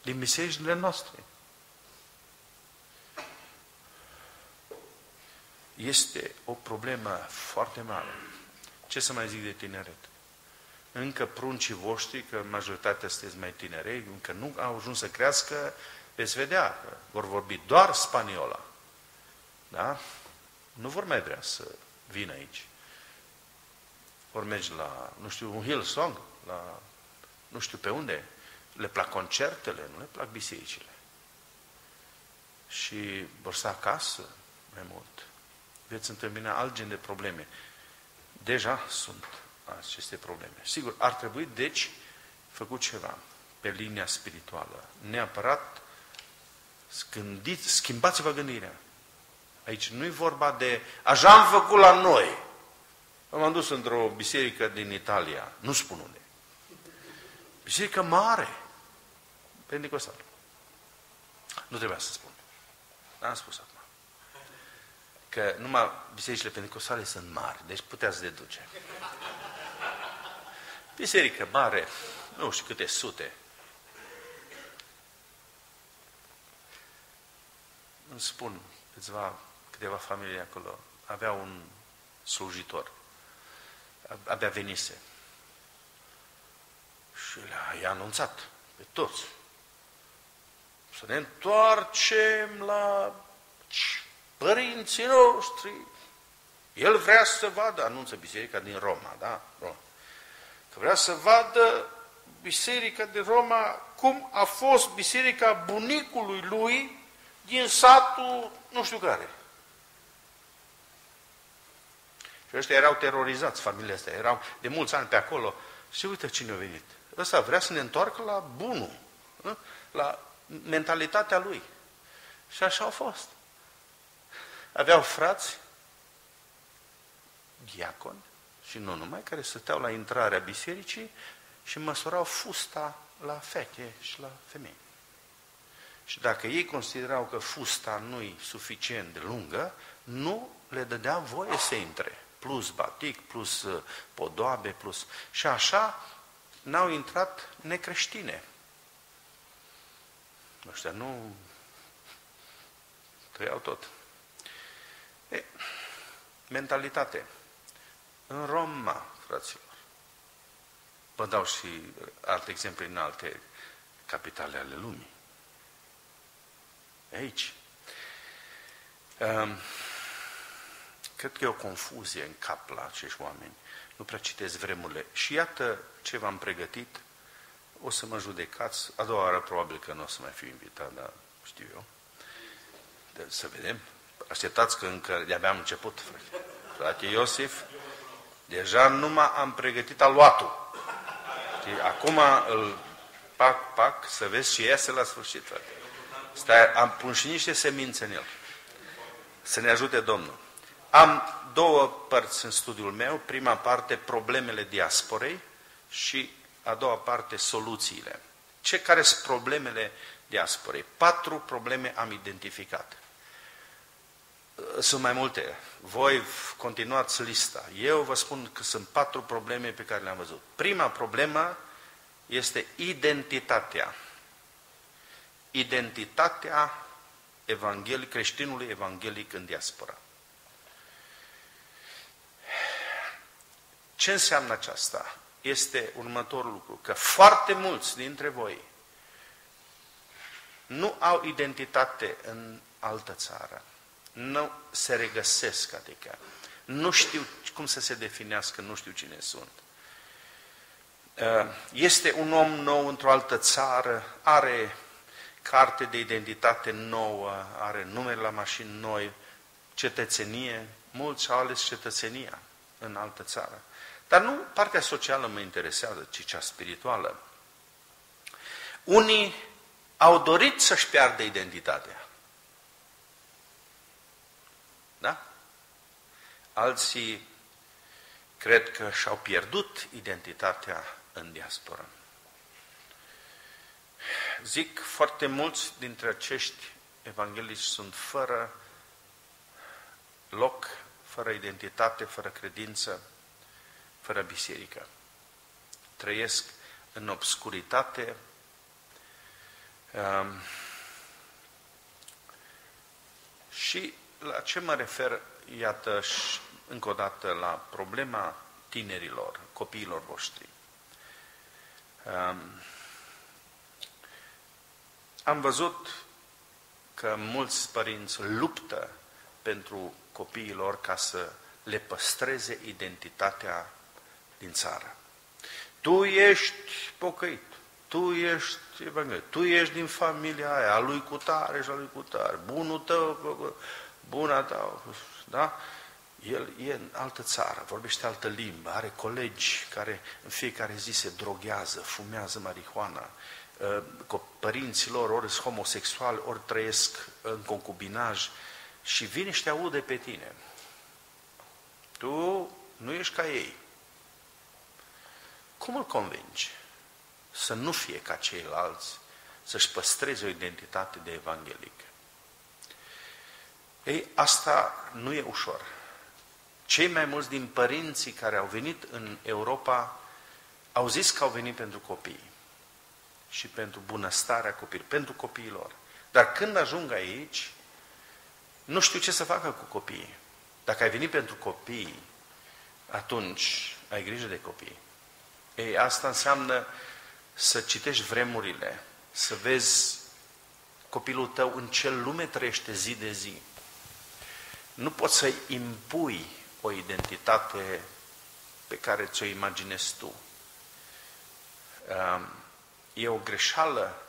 Din bisericile noastre. Este o problemă foarte mare. Ce să mai zic de tineret? Încă pruncii voștri, că majoritatea sunteți mai tinerei, încă nu au ajuns să crească, veți vedea că vor vorbi doar spaniola. Da? Nu vor mai vrea să vină aici. Vor merge la, nu știu, un Hillsong, la nu știu pe unde. Le plac concertele, nu le plac bisericile. Și vor să acasă mai mult. Veți întâmpina alt gen de probleme. Deja sunt aceste probleme. Sigur, ar trebui, deci, făcut ceva pe linia spirituală. Neapărat schimbați-vă gândirea. Aici nu e vorba de așa am făcut la noi. M-am dus într-o biserică din Italia, nu spun unde. Biserică mare, pentecostal. Nu trebuia să spun. Dar am spus acum. Că numai bisericile pentecostale sunt mari, deci puteți deduce. Biserică mare, nu știu câte sute. Îmi spun câțiva câteva familii acolo aveau un slujitor. Abia venise. Și le-a anunțat pe toți. Să ne întoarcem la părinții noștri. El vrea să vadă, anunță biserica din Roma, da? Roma. Că vrea să vadă biserica din Roma cum a fost biserica bunicului lui din satul nu știu care. Și ăștia erau terorizați, familiile astea, erau de mulți ani pe acolo. Și uite cine a venit. Ăsta vrea să ne întoarcă la bunul, la mentalitatea lui. Și așa au fost. Aveau frați, diaconi, și nu numai, care stăteau la intrarea bisericii și măsurau fusta la fete și la femei. Și dacă ei considerau că fusta nu-i suficient de lungă, nu le dădea voie să intre plus batic, plus uh, podoabe, plus... Și așa n-au intrat necreștine. Ăștia nu trăiau tot. E, mentalitate. În Roma, fraților, vă dau și alte exemple în alte capitale ale lumii. Aici. Um, Cred că e o confuzie în cap la acești oameni. Nu prea citesc vremurile. Și iată ce v-am pregătit. O să mă judecați. A doua oară probabil că nu o să mai fiu invitat, dar știu eu. De, să vedem. Așteptați că încă de-abia am început, frate. Frate Iosif, deja numai am pregătit aluatul. Și acum îl pac, pac, să vezi și iese la sfârșit, frate. Stai, am pun și niște semințe în el. Să ne ajute Domnul. Am două părți în studiul meu. Prima parte, problemele diasporei și a doua parte, soluțiile. Ce care sunt problemele diasporei? Patru probleme am identificat. Sunt mai multe. Voi continuați lista. Eu vă spun că sunt patru probleme pe care le-am văzut. Prima problemă este identitatea. Identitatea evanghelic, creștinului evanghelic în diaspora. Ce înseamnă aceasta? Este următorul lucru, că foarte mulți dintre voi nu au identitate în altă țară, nu se regăsesc, adică nu știu cum să se definească, nu știu cine sunt. Uh, este un om nou într-o altă țară, are carte de identitate nouă, are numere la mașini noi, cetățenie, mulți au ales cetățenia în altă țară. Dar nu partea socială mă interesează, ci cea spirituală. Unii au dorit să-și piardă identitatea. Da? Alții cred că și-au pierdut identitatea în diaspora. Zic, foarte mulți dintre acești evanghelici sunt fără loc, fără identitate, fără credință, fără biserică. Trăiesc în obscuritate. Um, și la ce mă refer, iată, și încă o dată la problema tinerilor, copiilor voștri. Um, am văzut că mulți părinți luptă pentru copiilor ca să le păstreze identitatea din țară. Tu ești pocăit, tu ești evanghelit, tu ești din familia aia, a lui cu tare și a lui cu tare, bunul tău, buna ta, da? El e în altă țară, vorbește altă limbă, are colegi care în fiecare zi se droghează, fumează marihuana, ă, părinții lor ori sunt homosexuali, ori trăiesc în concubinaj și vine și te aude pe tine. Tu nu ești ca ei. Cum îl convingi să nu fie ca ceilalți, să-și păstreze o identitate de evanghelic? Ei, asta nu e ușor. Cei mai mulți din părinții care au venit în Europa au zis că au venit pentru copii și pentru bunăstarea copiilor, pentru copiilor. Dar când ajung aici, nu știu ce să facă cu copiii. Dacă ai venit pentru copii, atunci ai grijă de copii. Ei, asta înseamnă să citești vremurile, să vezi copilul tău în ce lume trăiește zi de zi. Nu poți să-i impui o identitate pe care ți-o imaginezi tu. E o greșeală,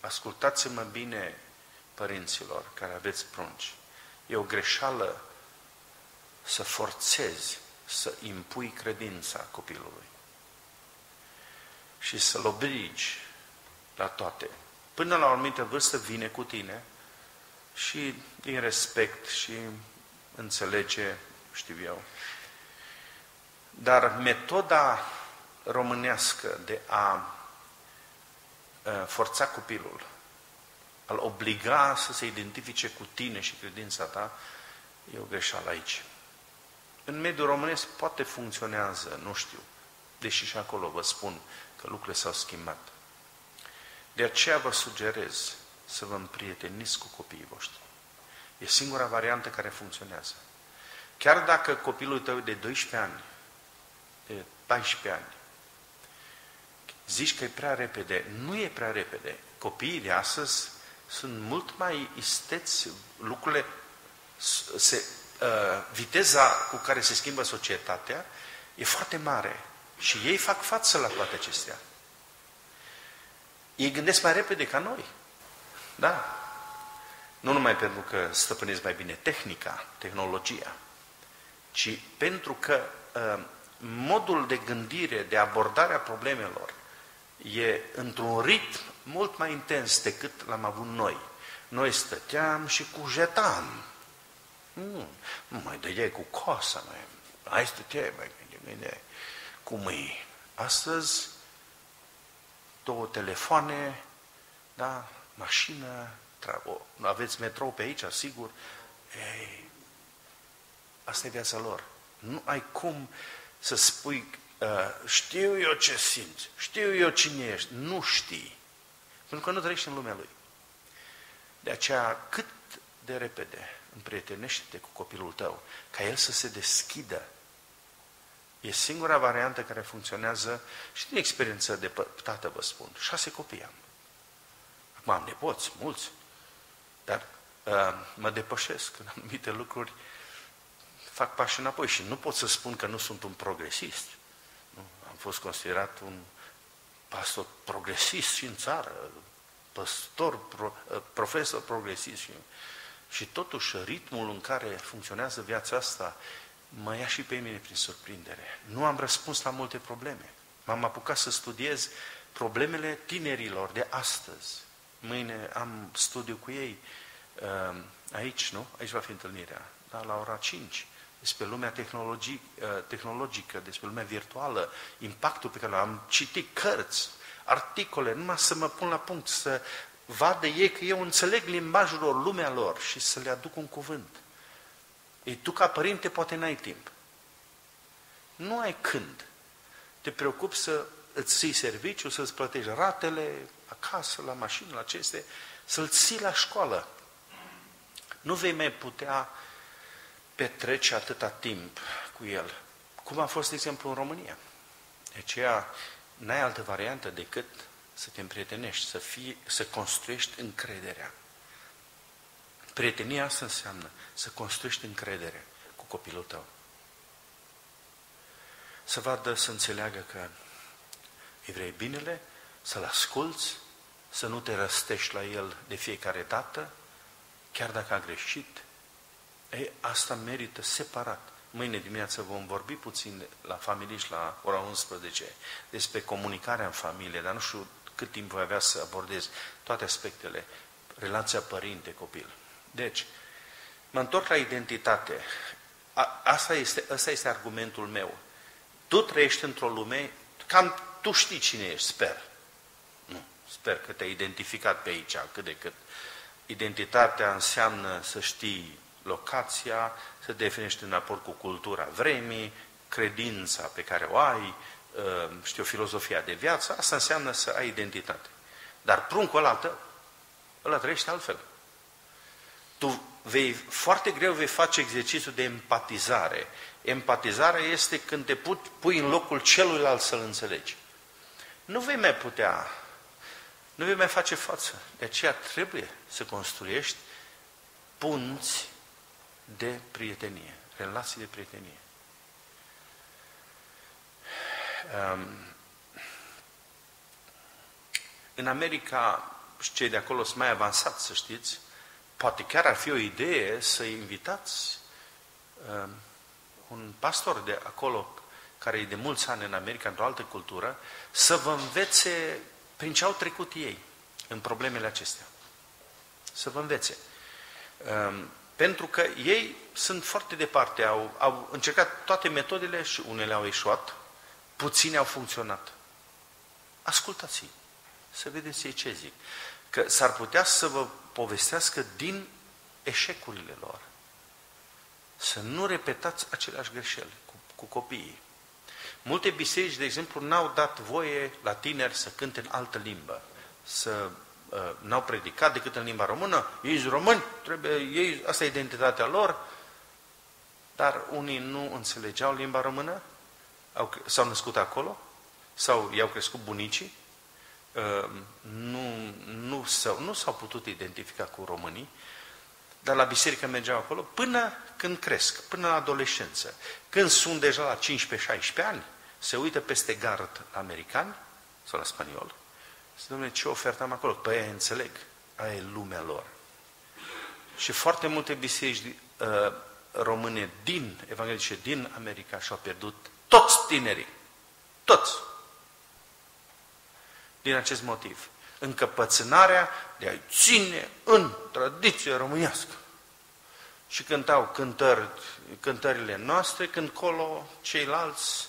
ascultați-mă bine, părinților care aveți prunci, e o greșeală să forțezi, să impui credința copilului și să-l obligi la toate. Până la o anumită vârstă vine cu tine și din respect și înțelege, știu eu. Dar metoda românească de a forța copilul, a-l obliga să se identifice cu tine și credința ta, e o greșeală aici. În mediul românesc poate funcționează, nu știu, deși și acolo vă spun că lucrurile s-au schimbat. De aceea vă sugerez să vă împrieteniți cu copiii voștri. E singura variantă care funcționează. Chiar dacă copilul tău e de 12 ani, de 14 ani, zici că e prea repede, nu e prea repede. Copiii de astăzi sunt mult mai isteți, lucrurile, se, uh, viteza cu care se schimbă societatea e foarte mare. Și ei fac față la toate acestea. Ei gândesc mai repede ca noi. Da. Nu numai pentru că stăpânesc mai bine tehnica, tehnologia, ci pentru că uh, modul de gândire, de abordare a problemelor e într-un ritm mult mai intens decât l-am avut noi. Noi stăteam și cujetam. Nu, nu mai dădeai cu cosa, mai. Hai stăteai, mai bine, cu mâini. Astăzi, două telefoane, da, mașină, aveți metrou pe aici, sigur. Ei, asta e viața lor. Nu ai cum să spui, uh, știu eu ce simți, știu eu cine ești. Nu știi. Pentru că nu trăiești în lumea lui. De aceea, cât de repede împrietenește-te cu copilul tău, ca el să se deschidă. E singura variantă care funcționează și din experiență de tată vă spun. Șase copii am. Acum am nepoți, mulți, dar uh, mă depășesc în anumite lucruri, fac pași înapoi și nu pot să spun că nu sunt un progresist. Nu? Am fost considerat un pastor progresist și în țară, păstor, pro, profesor progresist și, și totuși ritmul în care funcționează viața asta mă ia și pe mine prin surprindere. Nu am răspuns la multe probleme. M-am apucat să studiez problemele tinerilor de astăzi. Mâine am studiu cu ei ehm, aici, nu? Aici va fi întâlnirea, da? la ora 5 despre lumea tehnologi, eh, tehnologică, despre lumea virtuală, impactul pe care l-am citit, cărți, articole, numai să mă pun la punct, să vadă ei că eu înțeleg limbajul lor, lumea lor și să le aduc un cuvânt. Ei, tu ca părinte poate n-ai timp. Nu ai când. Te preocupi să îți ții serviciu, să-ți plătești ratele acasă, la mașină, la aceste, să-l ții la școală. Nu vei mai putea petrece atâta timp cu el, cum a fost, de exemplu, în România. De aceea, n-ai altă variantă decât să te împrietenești, să, fii, să construiești încrederea. Prietenia asta înseamnă să construiești încredere cu copilul tău. Să vadă, să înțeleagă că îi vrei binele, să-l asculți, să nu te răstești la el de fiecare dată, chiar dacă a greșit. Ei, asta merită separat. Mâine dimineață vom vorbi puțin la familie și la ora 11 despre comunicarea în familie, dar nu știu cât timp voi avea să abordez toate aspectele, relația părinte-copil. Deci, mă întorc la identitate. A, asta, este, asta este argumentul meu. Tu trăiești într-o lume, cam tu știi cine ești, sper. Nu, sper că te-ai identificat pe aici, cât de cât. Identitatea înseamnă să știi locația, să definești în raport cu cultura vremii, credința pe care o ai, ă, știu, filozofia de viață, asta înseamnă să ai identitate. Dar pruncul ăla, ăla trăiește altfel tu vei, foarte greu vei face exercițiul de empatizare. Empatizarea este când te pui în locul celuilalt să-l înțelegi. Nu vei mai putea, nu vei mai face față. De aceea trebuie să construiești punți de prietenie, relații de prietenie. Um, în America, și cei de acolo sunt mai avansați, să știți, Poate chiar ar fi o idee să invitați uh, un pastor de acolo, care e de mulți ani în America, într-o altă cultură, să vă învețe prin ce au trecut ei în problemele acestea. Să vă învețe. Uh, pentru că ei sunt foarte departe, au, au încercat toate metodele și unele au ieșuat, puține au funcționat. Ascultați-i, să vedeți ei ce zic. Că s-ar putea să vă povestească din eșecurile lor. Să nu repetați aceleași greșeli cu, cu copiii. Multe biserici, de exemplu, n-au dat voie la tineri să cânte în altă limbă, să uh, n-au predicat decât în limba română. Ei sunt români, trebuie, ei, asta e identitatea lor, dar unii nu înțelegeau limba română, au, s-au născut acolo, sau i-au crescut bunicii, Ehm, nu, nu, s-au, nu s-au putut identifica cu românii, dar la biserică mergeau acolo până când cresc, până la adolescență. Când sunt deja la 15-16 ani, se uită peste gard la americani sau la spaniol. Se domnule, ce ofertă am acolo? Păi înțeleg, aia e lumea lor. Și foarte multe biserici uh, române din, evanghelice din America și-au pierdut toți tinerii. Toți din acest motiv. Încăpățânarea de a-i ține în tradiție românească. Și cântau cântări, cântările noastre, când colo ceilalți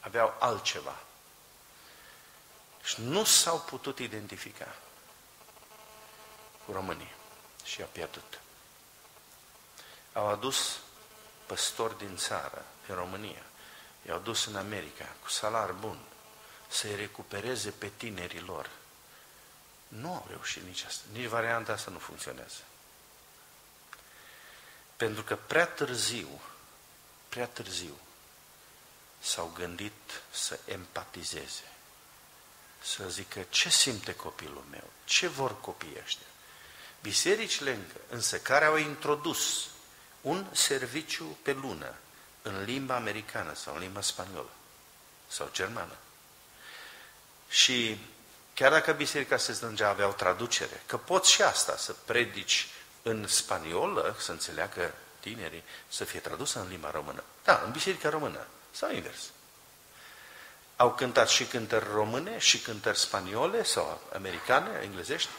aveau altceva. Și nu s-au putut identifica cu românii și a pierdut. Au adus păstori din țară, în România, i-au dus în America cu salar bun, să-i recupereze pe tinerii lor. Nu au reușit nici asta. Nici varianta asta nu funcționează. Pentru că prea târziu, prea târziu, s-au gândit să empatizeze. Să zică ce simte copilul meu, ce vor copiii ăștia. Bisericile încă, însă, care au introdus un serviciu pe lună în limba americană sau în limba spaniolă, sau germană. Și chiar dacă Biserica se strângea, aveau traducere, că poți și asta, să predici în spaniolă, să înțeleagă tinerii, să fie tradusă în limba română. Da, în Biserica română, sau invers. Au cântat și cântări române, și cântări spaniole, sau americane, englezești,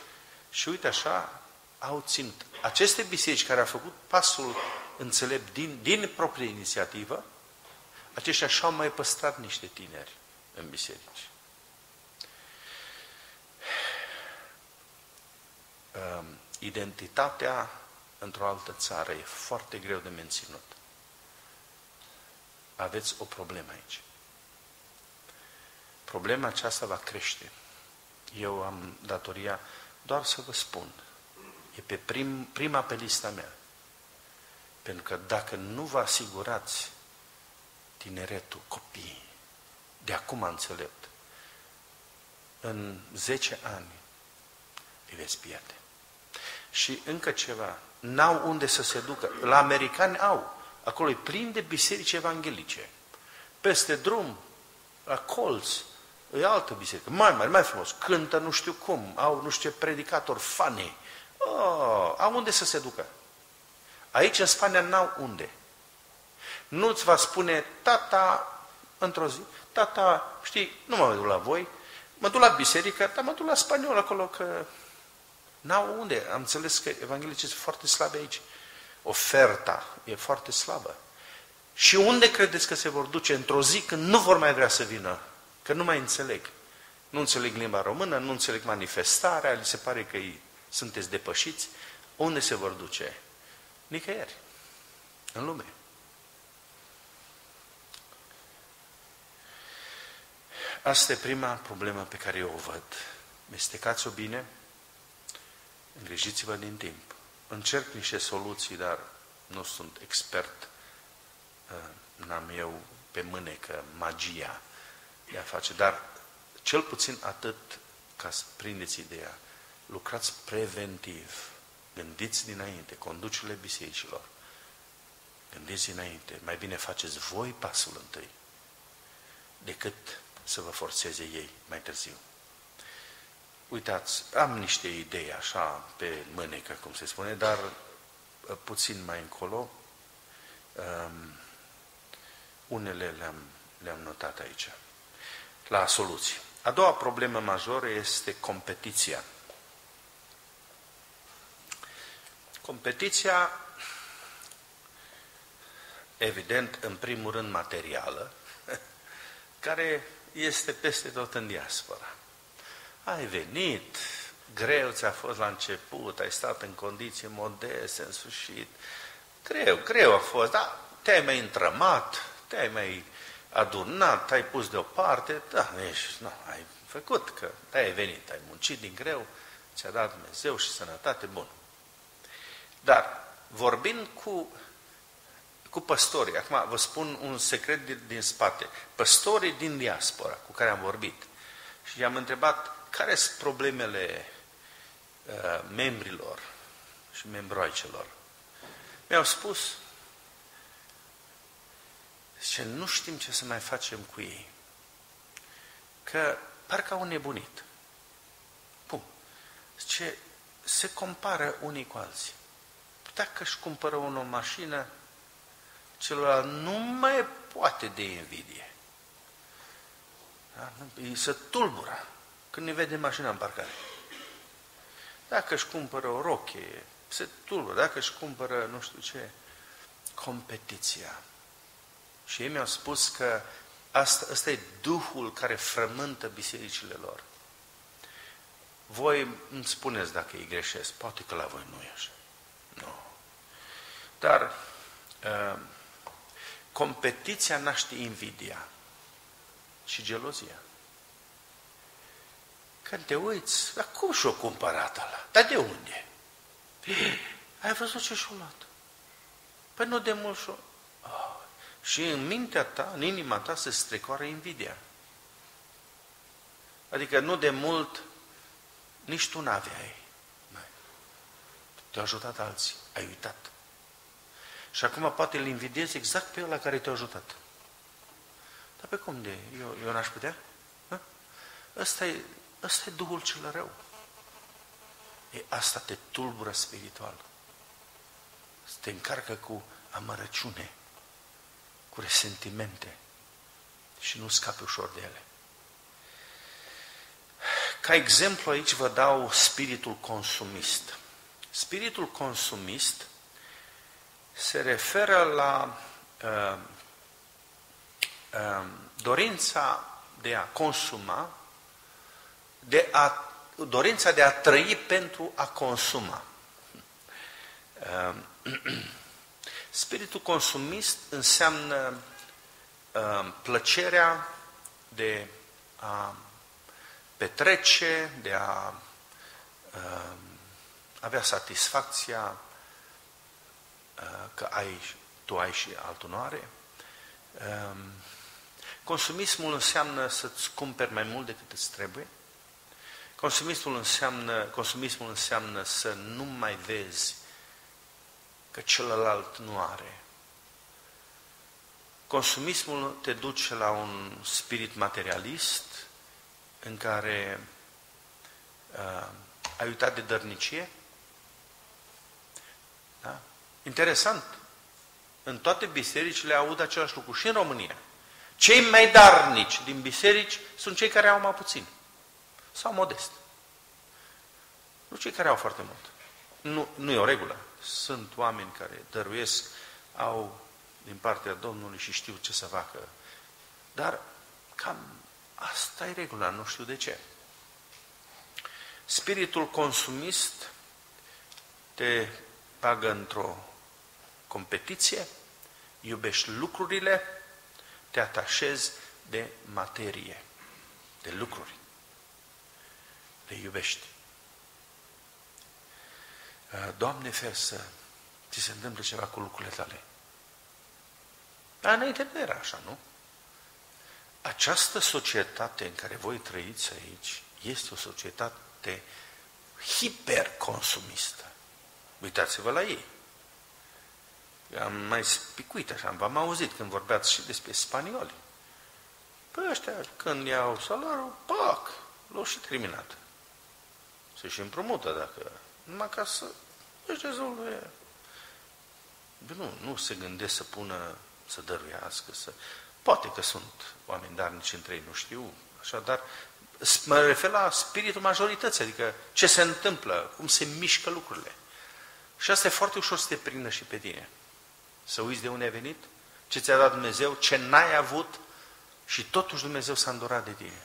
și uite așa, au ținut. Aceste biserici care au făcut pasul înțelept din, din proprie inițiativă, aceștia și-au mai păstrat niște tineri în biserici. Identitatea într-o altă țară e foarte greu de menținut. Aveți o problemă aici. Problema aceasta va crește. Eu am datoria doar să vă spun. E pe prim, prima pe lista mea. Pentru că dacă nu vă asigurați tineretul, copiii, de acum înțelept, în 10 ani îi veți pierde. Și încă ceva, n-au unde să se ducă. La americani au. Acolo e plin de biserici evanghelice. Peste drum, la colț, e altă biserică, mai mare, mai frumos, cântă nu știu cum, au nu știu ce predicator, fane. Oh, au unde să se ducă. Aici în Spania n-au unde. Nu-ți va spune tata într-o zi, tata, știi, nu mă duc la voi, mă duc la biserică, dar mă duc la spaniol acolo, că n-au unde. Am înțeles că evanghelicii sunt foarte slabe aici. Oferta e foarte slabă. Și unde credeți că se vor duce într-o zi când nu vor mai vrea să vină? Că nu mai înțeleg. Nu înțeleg limba română, nu înțeleg manifestarea, li se pare că ei sunteți depășiți. Unde se vor duce? Nicăieri. În lume. Asta e prima problemă pe care eu o văd. Mestecați-o bine, îngrijiți-vă din timp. Încerc niște soluții, dar nu sunt expert. Uh, n-am eu pe mânecă magia de a face, dar cel puțin atât ca să prindeți ideea. Lucrați preventiv. Gândiți dinainte, conducerile bisericilor. Gândiți dinainte. Mai bine faceți voi pasul întâi decât să vă forțeze ei mai târziu. Uitați, am niște idei așa pe mânecă, cum se spune, dar uh, puțin mai încolo, um, unele le-am, le-am notat aici, la soluții. A doua problemă majoră este competiția. Competiția, evident, în primul rând materială, care este peste tot în diaspora. Ai venit, greu ți-a fost la început, ai stat în condiții modeste, în sfârșit. Greu, greu a fost, dar te-ai mai întrămat, te-ai mai adunat, ai pus deoparte, da, ești, nu, ai făcut, că ai venit, ai muncit din greu, ți-a dat Dumnezeu și sănătate bună. Dar, vorbind cu, cu păstorii, acum vă spun un secret din, din spate, păstorii din diaspora cu care am vorbit și i-am întrebat care sunt problemele uh, membrilor și membroaicelor. Mi-au spus, zice, nu știm ce să mai facem cu ei. Că parcă au nebunit. Bun. Zice, se compară unii cu alții. Dacă își cumpără unul o mașină, celălalt nu mai poate de invidie. Da? Se tulbură când ne vede mașina în parcare. Dacă își cumpără o rochie, se tulbură. Dacă își cumpără nu știu ce, competiția. Și ei mi-au spus că asta, asta e duhul care frământă bisericile lor. Voi îmi spuneți dacă îi greșesc. Poate că la voi nu e așa. Nu. Dar uh, competiția naște invidia și gelozia. Când te uiți, dar cum și-o cumpărat ăla? Dar de unde? Ai văzut ce și-o luat? Păi nu de mult și-o... Oh. Și în mintea ta, în inima ta, se strecoară invidia. Adică nu de mult, nici tu n-aveai. Te-au ajutat alții, ai uitat. Și acum poate îl invidiezi exact pe ăla care te-a ajutat. Dar pe cum de? Eu, eu n-aș putea? Hă? Ăsta e, ăsta e Duhul cel rău. E, asta te tulbură spiritual. Te încarcă cu amărăciune, cu resentimente și nu scapi ușor de ele. Ca exemplu aici vă dau spiritul consumist. Spiritul consumist se referă la uh, uh, dorința de a consuma, de a, dorința de a trăi pentru a consuma. Uh, spiritul consumist înseamnă uh, plăcerea de a petrece, de a uh, avea satisfacția uh, că ai, tu ai și altul nu are. Uh, consumismul înseamnă să-ți cumperi mai mult decât îți trebuie. Consumismul înseamnă, consumismul înseamnă să nu mai vezi că celălalt nu are. Consumismul te duce la un spirit materialist, în care uh, ai uitat de dărnicie? Da? Interesant. În toate bisericile aud același lucru și în România. Cei mai darnici din biserici sunt cei care au mai puțin. Sau modest. Nu cei care au foarte mult. Nu, nu e o regulă. Sunt oameni care dăruiesc, au din partea Domnului și știu ce să facă. Dar cam Asta e regula, nu știu de ce. Spiritul consumist te bagă într-o competiție, iubești lucrurile, te atașezi de materie, de lucruri. Le iubești. Doamne, fer să ți se întâmple ceva cu lucrurile tale. Dar înainte nu era așa, nu? Această societate în care voi trăiți aici este o societate hiperconsumistă. Uitați-vă la ei. Am mai spicuit așa, v-am auzit când vorbeați și despre spanioli. Păi ăștia, când iau salariul, pac, l-au și terminat. Se și împrumută dacă... Numai ca să își rezolve. Nu, nu se gândesc să pună, să dăruiască, să... Poate că sunt oameni darnici între ei, nu știu, așadar mă refer la spiritul majorității, adică ce se întâmplă, cum se mișcă lucrurile. Și asta e foarte ușor să te prindă și pe tine. Să uiți de unde ai venit, ce ți-a dat Dumnezeu, ce n-ai avut și totuși Dumnezeu s-a îndurat de tine.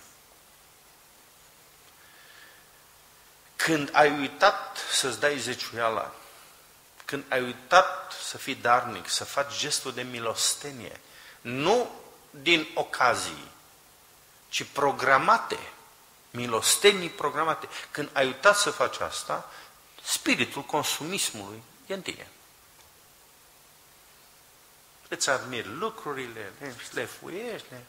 Când ai uitat să-ți dai zeciuiala, când ai uitat să fii darnic, să faci gestul de milostenie, nu din ocazii, ci programate, milostenii programate. Când ai uitat să faci asta, spiritul consumismului e în tine. Îți admiri lucrurile, le, le fuiești, le...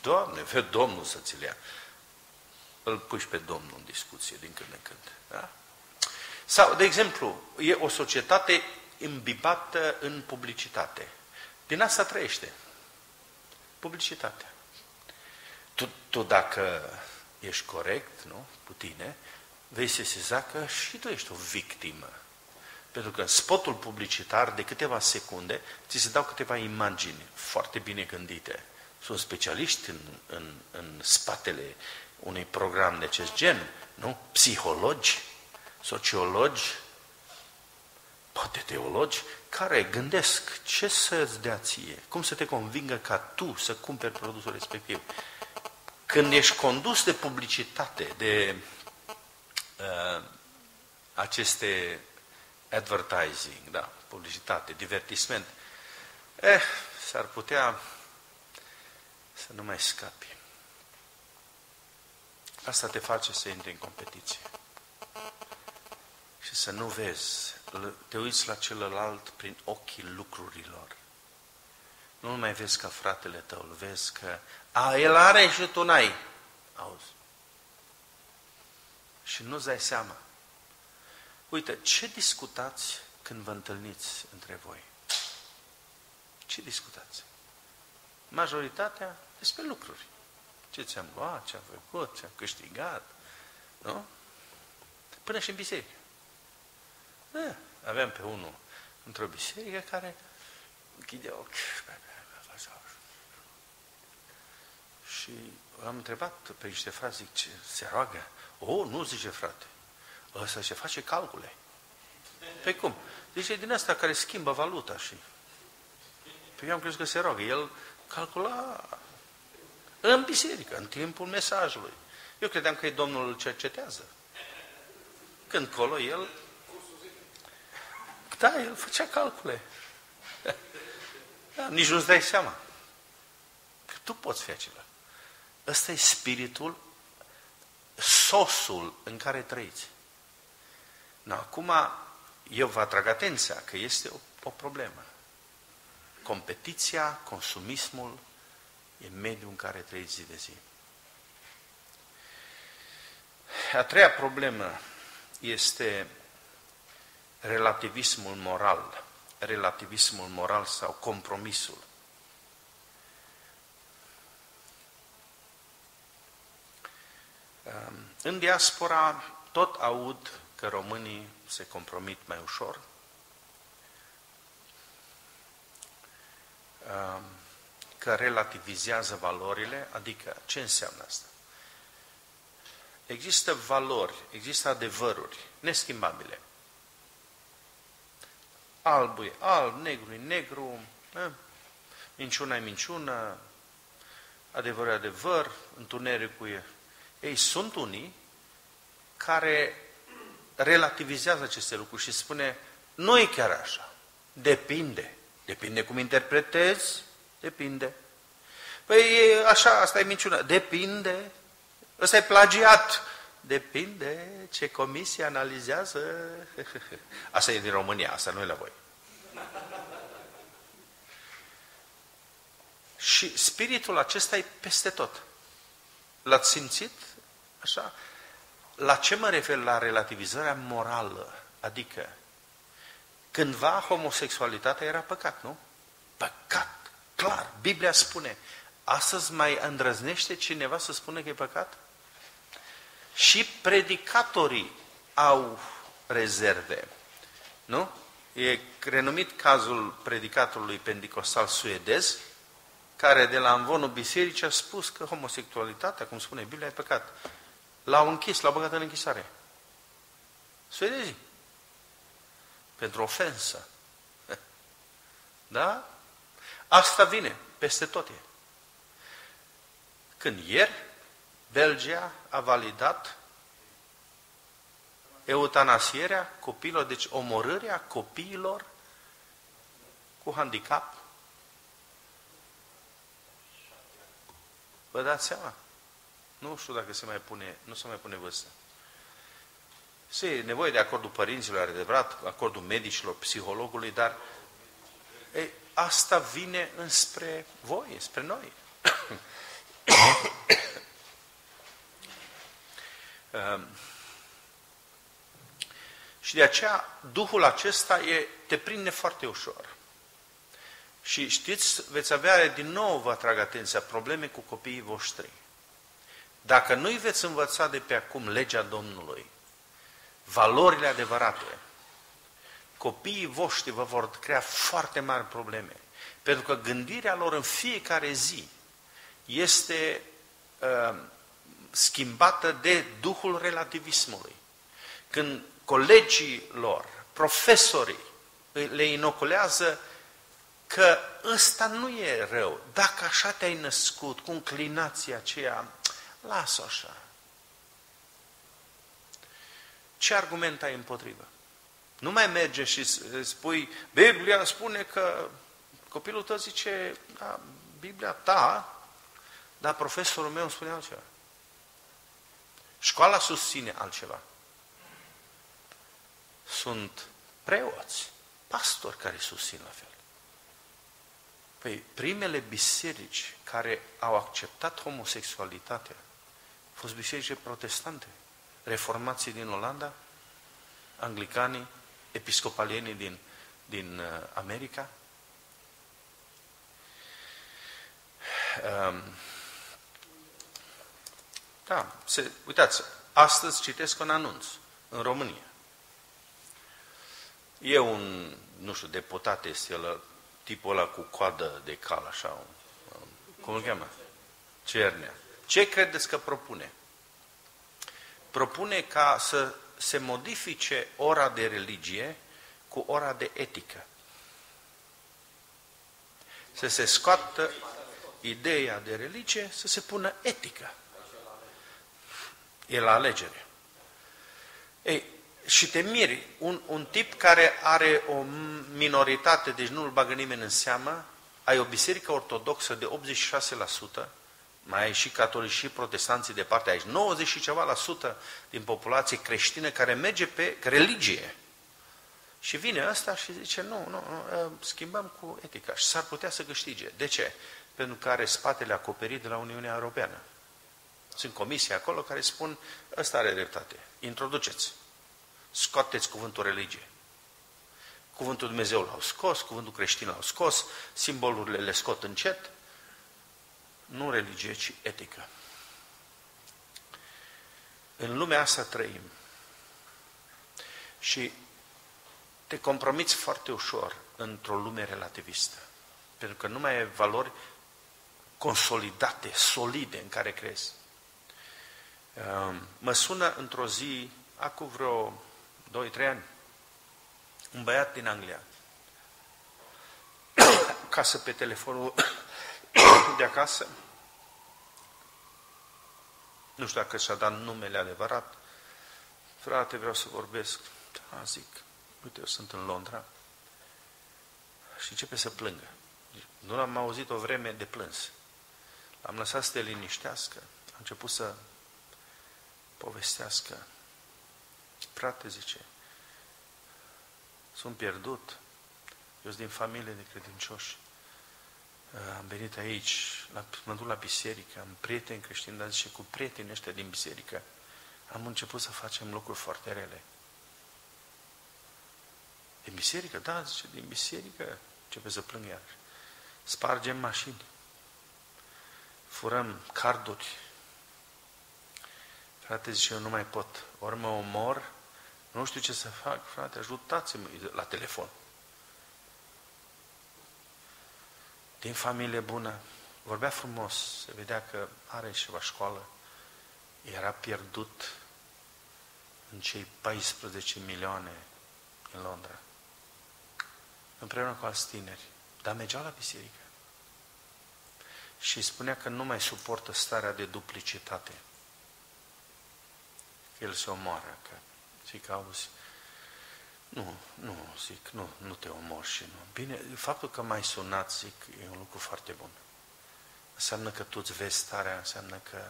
Doamne, vă Domnul să ți le ia. Îl puși pe Domnul în discuție din când în când. Da? Sau, de exemplu, e o societate imbibată în publicitate. Din asta trăiește. Publicitatea. Tu, tu dacă ești corect, nu, cu tine, vei sesiza că și tu ești o victimă. Pentru că în spotul publicitar, de câteva secunde, ți se dau câteva imagini foarte bine gândite. Sunt specialiști în, în, în spatele unui program de acest gen, nu? Psihologi, sociologi, poate teologi, care gândesc ce să-ți dea ție, cum să te convingă ca tu să cumperi produsul respectiv. Când ești condus de publicitate, de uh, aceste advertising, da, publicitate, divertisment, eh, s-ar putea să nu mai scapi. Asta te face să intri în competiție. Și să nu vezi te uiți la celălalt prin ochii lucrurilor. Nu mai vezi ca fratele tău, îl vezi că a, el are și tu n-ai. Auzi. Și nu-ți dai seama. Uite, ce discutați când vă întâlniți între voi? Ce discutați? Majoritatea despre lucruri. Ce ți-am luat, ce-am făcut, ce-am câștigat. Nu? Până și în biserică. Da, aveam pe unul într-o biserică care închide ochi. Și am întrebat pe niște frați, zic, ce, se roagă? O, nu, zice frate, ăsta se face calcule. Pe cum? Zice, din asta care schimbă valuta și... Păi eu am crezut că se roagă. El calcula în biserică, în timpul mesajului. Eu credeam că e Domnul îl cercetează. Când colo, el... Da, el făcea calcule. Da, nici nu-ți dai seama. Că tu poți fi acela. Ăsta e spiritul, sosul în care trăiți. No, acum, eu vă atrag atenția că este o, o problemă. Competiția, consumismul, e mediul în care trăiți zi de zi. A treia problemă este relativismul moral, relativismul moral sau compromisul. În diaspora tot aud că românii se compromit mai ușor. Că relativizează valorile, adică ce înseamnă asta? Există valori, există adevăruri neschimbabile. Albul e alb, negru e negru, eh? minciuna e minciună, adevărul e adevăr, întunericul e... Ei, sunt unii care relativizează aceste lucruri și spune, nu e chiar așa, depinde. Depinde cum interpretezi, depinde. Păi e așa, asta e minciună, depinde. Ăsta e plagiat, depinde ce comisie analizează. Asta e din România, asta nu e la voi. Și spiritul acesta e peste tot. L-ați simțit? Așa? La ce mă refer la relativizarea morală? Adică, cândva homosexualitatea era păcat, nu? Păcat, clar. Biblia spune, astăzi mai îndrăznește cineva să spună că e păcat? Și predicatorii au rezerve, nu? E renumit cazul predicatorului pentecostal suedez, care de la învonul bisericii a spus că homosexualitatea, cum spune Biblia, e păcat. L-au închis, l-au băgat în închisare. Suedezii. Pentru ofensă. Da? Asta vine peste tot. E. Când ieri, Belgia a validat eutanasierea copiilor, deci omorârea copiilor cu handicap. Vă dați seama? Nu știu dacă se mai pune, nu se mai pune vârstă. Se e nevoie de acordul părinților, adevărat, acordul medicilor, psihologului, dar ei, asta vine înspre voi, spre noi. um, și de aceea Duhul acesta e, te prinde foarte ușor. Și știți, veți avea din nou, vă atrag atenția, probleme cu copiii voștri. Dacă nu-i veți învăța de pe acum legea Domnului, valorile adevărate, copiii voștri vă vor crea foarte mari probleme. Pentru că gândirea lor în fiecare zi este uh, schimbată de duhul relativismului. Când colegii lor, profesorii, le inoculează că ăsta nu e rău. Dacă așa te-ai născut, cu înclinația aceea, lasă așa. Ce argument ai împotrivă? Nu mai merge și spui, Biblia spune că copilul tău zice, da, Biblia ta, dar profesorul meu îmi spune altceva. Școala susține altceva. Sunt preoți, pastori care susțin la fel. Păi primele biserici care au acceptat homosexualitatea au fost biserici protestante, reformații din Olanda, anglicanii, episcopalienii din, din uh, America. Um, da, se, uitați, astăzi citesc un anunț în România. E un, nu știu, deputat este el, tipul ăla cu coadă de cal, așa, un, cum îl cheamă? Cernea. Ce credeți că propune? Propune ca să se modifice ora de religie cu ora de etică. Să se scoată ideea de religie, să se pună etică. E la alegere. Ei, și te miri, un, un tip care are o minoritate, deci nu îl bagă nimeni în seamă, ai o biserică ortodoxă de 86%, mai ai și catolici și protestanții de partea aici, 90 și ceva la sută din populație creștină care merge pe religie. Și vine ăsta și zice, nu, nu, nu ă, schimbăm cu etica și s-ar putea să câștige. De ce? Pentru că are spatele acoperit de la Uniunea Europeană. Sunt comisii acolo care spun, ăsta are dreptate, introduceți, scoateți cuvântul religie. Cuvântul Dumnezeu l-au scos, cuvântul creștin l-au scos, simbolurile le scot încet, nu religie, ci etică. În lumea asta trăim. Și te compromiți foarte ușor într-o lume relativistă. Pentru că nu mai ai valori consolidate, solide în care crezi. Ehm, mă sună într-o zi, acum vreo 2-3 ani, un băiat din Anglia, casă pe telefonul de acasă, nu știu dacă și-a dat numele adevărat, frate, vreau să vorbesc. Da, zic, uite, eu sunt în Londra. Și începe să plângă. Nu l-am auzit o vreme de plâns. L-am lăsat să te liniștească. Am început să povestească. Frate, zice, sunt pierdut. Eu sunt din familie de credincioși. Am venit aici, la, mă duc la biserică, am prieteni creștini, dar zice, cu prietenii ăștia din biserică, am început să facem lucruri foarte rele. Din biserică? Da, zice, din biserică. Începe să plâng iarăși. Spargem mașini. Furăm carduri. Frate, zice, eu nu mai pot. Ori mă omor, nu știu ce să fac, frate, ajutați-mă la telefon. Din familie bună, vorbea frumos, se vedea că are ceva școală, era pierdut în cei 14 milioane în Londra împreună cu alți tineri, dar mergeau la biserică. Și spunea că nu mai suportă starea de duplicitate. El se omoară, că zic, auzi, nu, nu, zic, nu, nu te omor și nu. Bine, faptul că m-ai sunat, zic, e un lucru foarte bun. Înseamnă că tu îți vezi starea, înseamnă că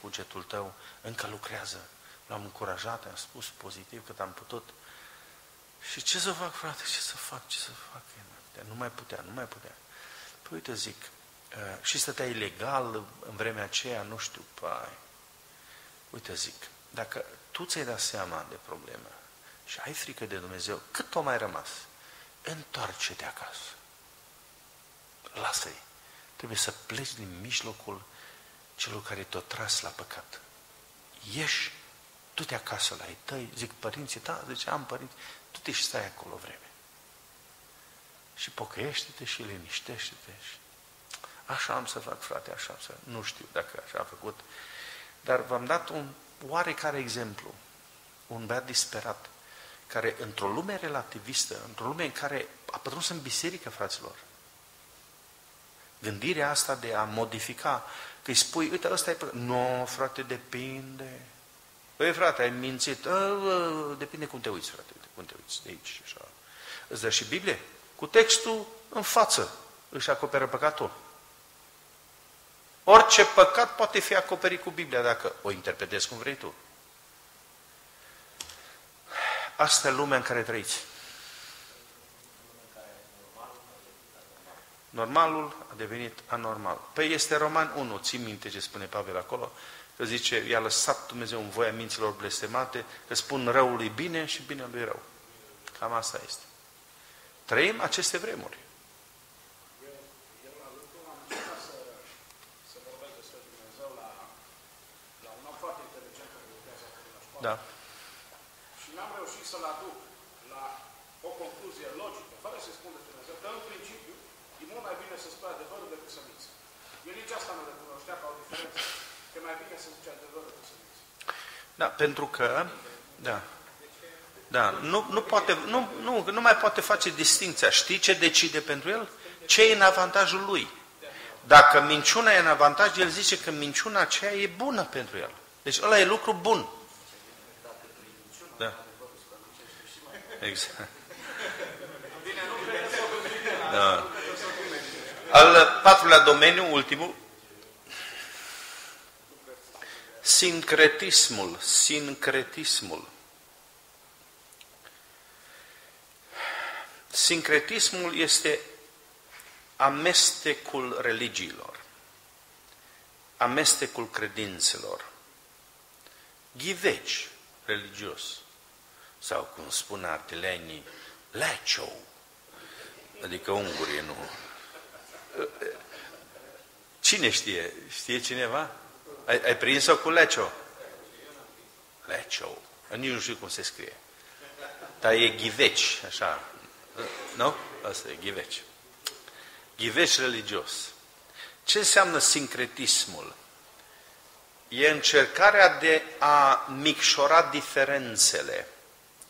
bugetul tău încă lucrează. L-am încurajat, am spus pozitiv cât am putut. Și ce să fac, frate, ce să fac, ce să fac? Nu mai putea, nu mai putea. Păi uite, zic, uh, și stătea ilegal în vremea aceea, nu știu, pai. Uite, zic, dacă tu ți-ai dat seama de problemă și ai frică de Dumnezeu, cât o mai rămas? Întoarce-te acasă. Lasă-i. Trebuie să pleci din mijlocul celor care te-au tras la păcat. Ieși, tu te acasă la ei tăi, zic părinții, da, zice, am părinți, tu te și stai acolo vreme. Și pocăiește-te și liniștește-te. Și... Așa am să fac, frate, așa am să... Nu știu dacă așa a făcut. Dar v-am dat un oarecare exemplu. Un băiat disperat, care într-o lume relativistă, într-o lume în care a pătruns în biserică, fraților, gândirea asta de a modifica, că îi spui, uite, ăsta e... Nu, no, frate, depinde. Păi, frate, ai mințit. A, a, depinde cum te uiți, frate cum te uiți de aici și așa. Îți dă și Biblie? Cu textul în față își acoperă păcatul. Orice păcat poate fi acoperit cu Biblia dacă o interpretezi cum vrei tu. Asta e lumea în care trăiți. Normalul a devenit anormal. Păi este Roman 1, ții minte ce spune Pavel acolo? Că zice, i-a lăsat Dumnezeu în voia minților blestemate, că spun răului bine și bine lui rău. Cam asta este. Trăim aceste vremuri. Da. Și n-am reușit să-l aduc la o concluzie logică, fără să spun de Dumnezeu, că în principiu e mult mai bine să spui adevărul decât să minți. El nici asta nu recunoștea ca o diferență, că e mai bine să zici adevărul decât să minți. Da, pentru că, da, da, nu, nu, poate, nu, nu, nu mai poate face distinția. Știi ce decide pentru el? Ce e în avantajul lui? Dacă minciuna e în avantaj, el zice că minciuna aceea e bună pentru el. Deci ăla e lucru bun. Da. Exact. Da. Al patrulea domeniu, ultimul, sincretismul, sincretismul. Sincretismul este amestecul religiilor, amestecul credințelor, ghiveci religios, sau cum spun artilenii, leceu, adică ungurii, nu. Cine știe? Știe cineva? Ai, ai prins-o cu leceo? Leceu. Nici nu știu cum se scrie. Dar e ghiveci, așa. Nu? Asta e ghiveci. Ghiveci religios. Ce înseamnă sincretismul? E încercarea de a micșora diferențele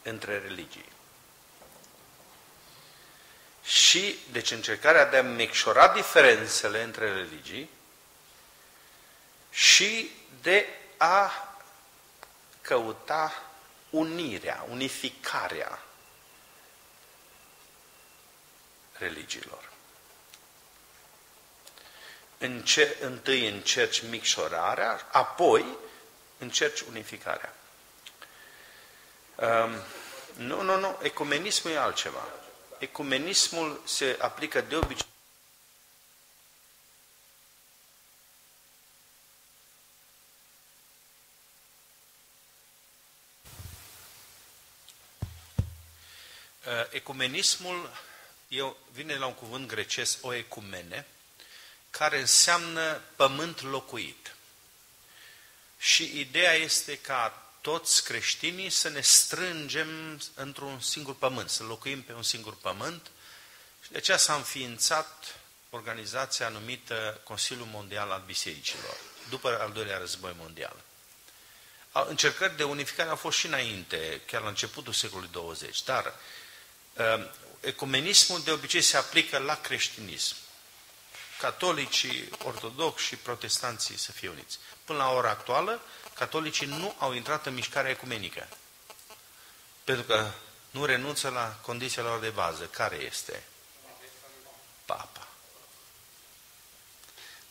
între religii. Și, deci, încercarea de a micșora diferențele între religii și de a căuta unirea, unificarea religiilor. Înce- întâi încerci micșorarea, apoi încerci unificarea. Um, nu, nu, nu, ecumenismul e altceva. Ecumenismul se aplică de obicei Uh, Ecumenismul eu, vine la un cuvânt grecesc, o ecumene, care înseamnă pământ locuit. Și ideea este ca toți creștinii să ne strângem într-un singur pământ, să locuim pe un singur pământ. Și de aceea s-a înființat organizația numită Consiliul Mondial al Bisericilor, după al doilea război mondial. Încercări de unificare au fost și înainte, chiar la începutul secolului 20, dar uh, ecumenismul de obicei se aplică la creștinism. Catolicii, ortodoxi și protestanții să fie uniți. Până la ora actuală, catolicii nu au intrat în mișcarea ecumenică. Pentru că nu renunță la condiția lor de bază. Care este? Papa.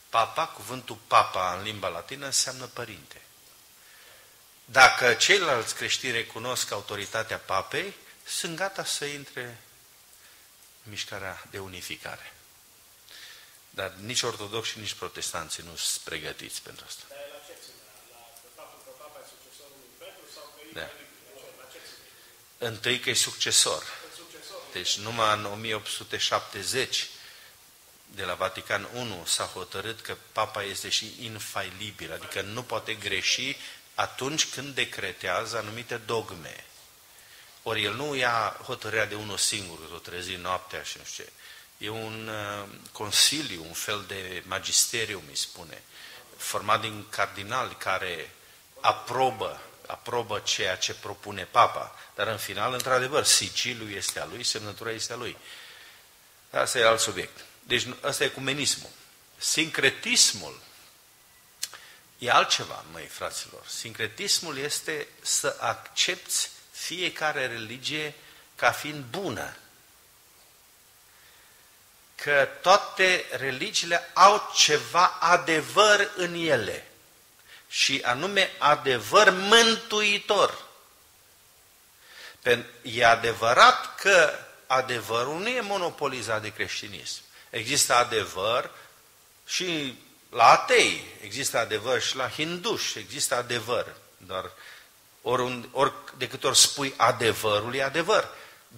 Papa, cuvântul papa în limba latină înseamnă părinte. Dacă ceilalți creștini recunosc autoritatea papei, sunt gata să intre mișcarea de unificare. Dar nici ortodoxi, nici protestanții nu sunt pregătiți pentru asta. Dar la ce ține? La faptul că papa e succesorul lui Petru sau că e Da. la ce ține? Întâi că e succesor. Succesor. Deci numai în 1870 de la Vatican I s-a hotărât că papa este și infailibil, adică nu poate greși atunci când decretează anumite dogme. Ori el nu ia hotărârea de unul singur, că o trezi noaptea și nu știu ce. E un uh, consiliu, un fel de magisteriu, mi spune, format din cardinali care aprobă, aprobă ceea ce propune papa. Dar în final, într-adevăr, sigiliul este a lui, semnătura este a lui. Asta e alt subiect. Deci asta e ecumenismul. Sincretismul e altceva, măi, fraților. Sincretismul este să accepti fiecare religie ca fiind bună. Că toate religiile au ceva adevăr în ele. Și anume adevăr mântuitor. E adevărat că adevărul nu e monopolizat de creștinism. Există adevăr și la atei, există adevăr și la hinduși, există adevăr. Dar ori, ori de câte ori spui adevărul, e adevăr.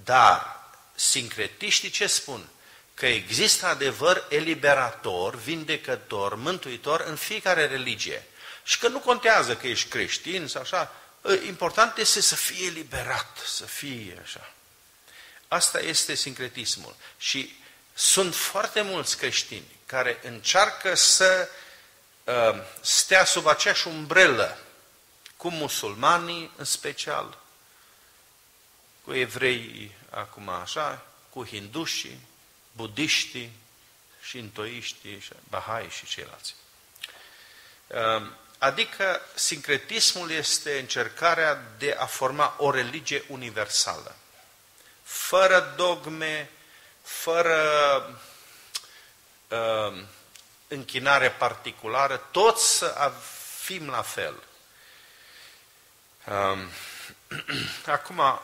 Dar sincretiștii ce spun? Că există adevăr eliberator, vindecător, mântuitor în fiecare religie. Și că nu contează că ești creștin sau așa, Important este să fie liberat, să fie așa. Asta este sincretismul. Și sunt foarte mulți creștini care încearcă să uh, stea sub aceeași umbrelă cu musulmanii în special, cu evrei acum așa, cu hindușii, budiștii, șintoiștii, bahai și ceilalți. Um, adică sincretismul este încercarea de a forma o religie universală, fără dogme, fără uh, închinare particulară, toți să fim la fel. Uh, acum, au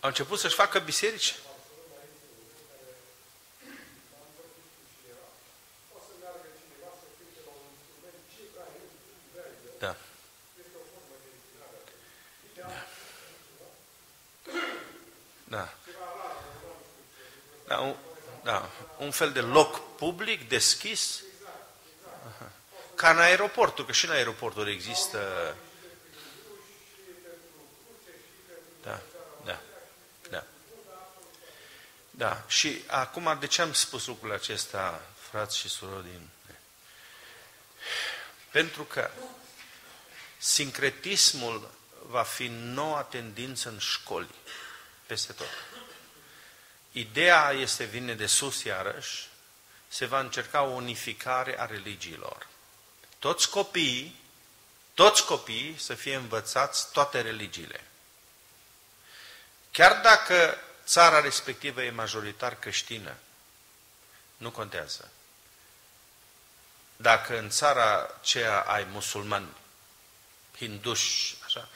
început să-și facă biserici? Da. Da, un, da, un fel de loc public, deschis, Aha. ca în aeroportul, că și în aeroporturi există... Da, da, da. Da, și acum de ce am spus lucrul acesta, frați și surori din... Pentru că sincretismul va fi noua tendință în școli, peste tot. Ideea este, vine de sus iarăși, se va încerca o unificare a religiilor. Toți copiii, toți copiii să fie învățați toate religiile. Chiar dacă țara respectivă e majoritar creștină, nu contează. Dacă în țara aceea ai musulmani, hinduși, așa,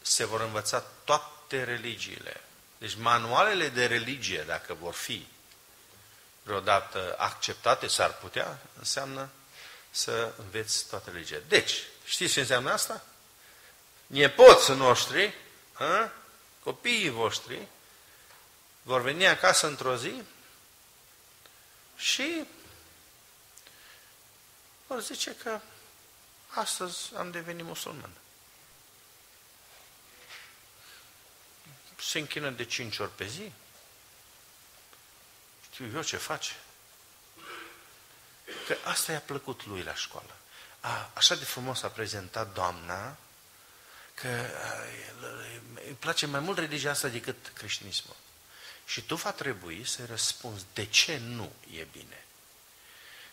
se vor învăța toate religiile. Deci manualele de religie, dacă vor fi vreodată acceptate, s-ar putea, înseamnă să înveți toate religiile. Deci, știți ce înseamnă asta? Nepoții noștri, a? copiii voștri, vor veni acasă într-o zi și vor zice că astăzi am devenit musulman. Se închină de cinci ori pe zi. Știu eu ce face. Că asta i-a plăcut lui la școală. A, așa de frumos a prezentat doamna că îi place mai mult religia asta decât creștinismul. Și tu va trebui să răspunzi de ce nu e bine.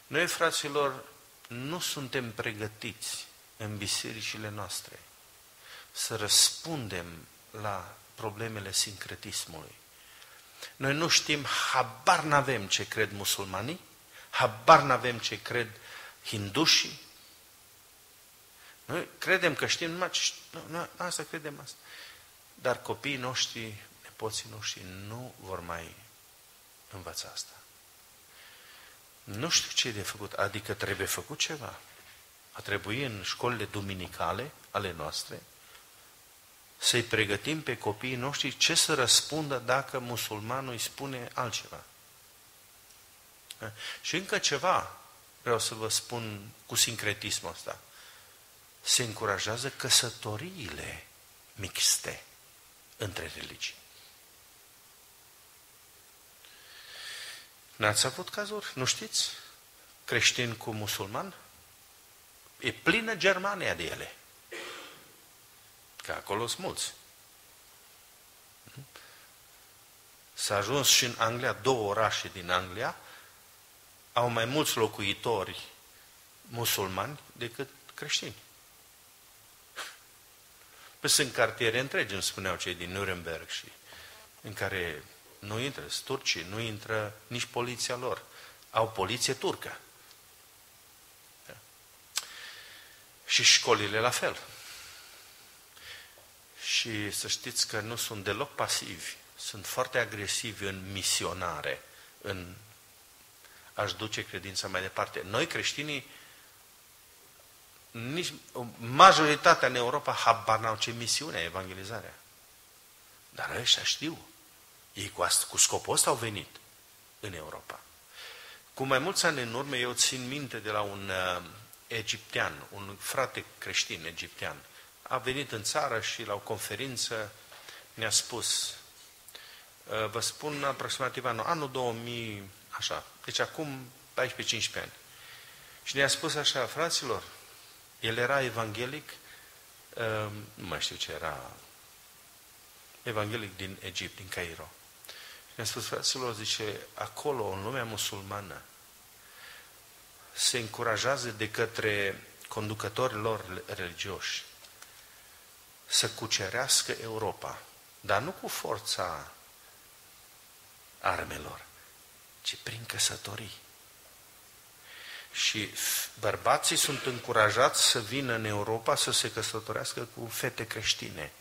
Noi, fraților, nu suntem pregătiți în bisericile noastre să răspundem la problemele sincretismului. Noi nu știm, habar n-avem ce cred musulmanii, habar n-avem ce cred hindușii. Noi credem că știm numai ce... Nu, asta credem asta. Dar copiii noștri, nepoții noștri nu vor mai învăța asta. Nu știu ce e de făcut, adică trebuie făcut ceva. A trebui în școlile duminicale ale noastre să-i pregătim pe copiii noștri ce să răspundă dacă musulmanul îi spune altceva. Și încă ceva vreau să vă spun cu sincretismul ăsta. Se încurajează căsătoriile mixte între religii. N-ați avut cazuri? Nu știți? Creștini cu musulman? E plină Germania de ele. Că acolo sunt mulți. S-a ajuns și în Anglia, două orașe din Anglia au mai mulți locuitori musulmani decât creștini. Păi sunt cartiere întregi, îmi spuneau cei din Nuremberg și în care nu intră turcii, nu intră nici poliția lor. Au poliție turcă. Da. Și școlile la fel. Și să știți că nu sunt deloc pasivi, sunt foarte agresivi în misionare, în a-și duce credința mai departe. Noi creștinii, nici, majoritatea în Europa habar n-au ce misiune evangelizarea. Dar ăștia știu. Ei cu, asta, cu scopul ăsta au venit în Europa. Cu mai mulți ani în urmă, eu țin minte de la un uh, egiptean, un frate creștin egiptean. A venit în țară și la o conferință ne-a spus, uh, vă spun aproximativ anul, anul 2000, așa, deci acum 14-15 ani. Și ne-a spus așa, fraților, el era evanghelic, uh, nu mai știu ce era, evanghelic din Egipt, din Cairo. Și ne-a spus, fraților, zice, acolo, în lumea musulmană, se încurajează de către conducătorii lor religioși să cucerească Europa, dar nu cu forța armelor, ci prin căsătorii. Și bărbații sunt încurajați să vină în Europa să se căsătorească cu fete creștine.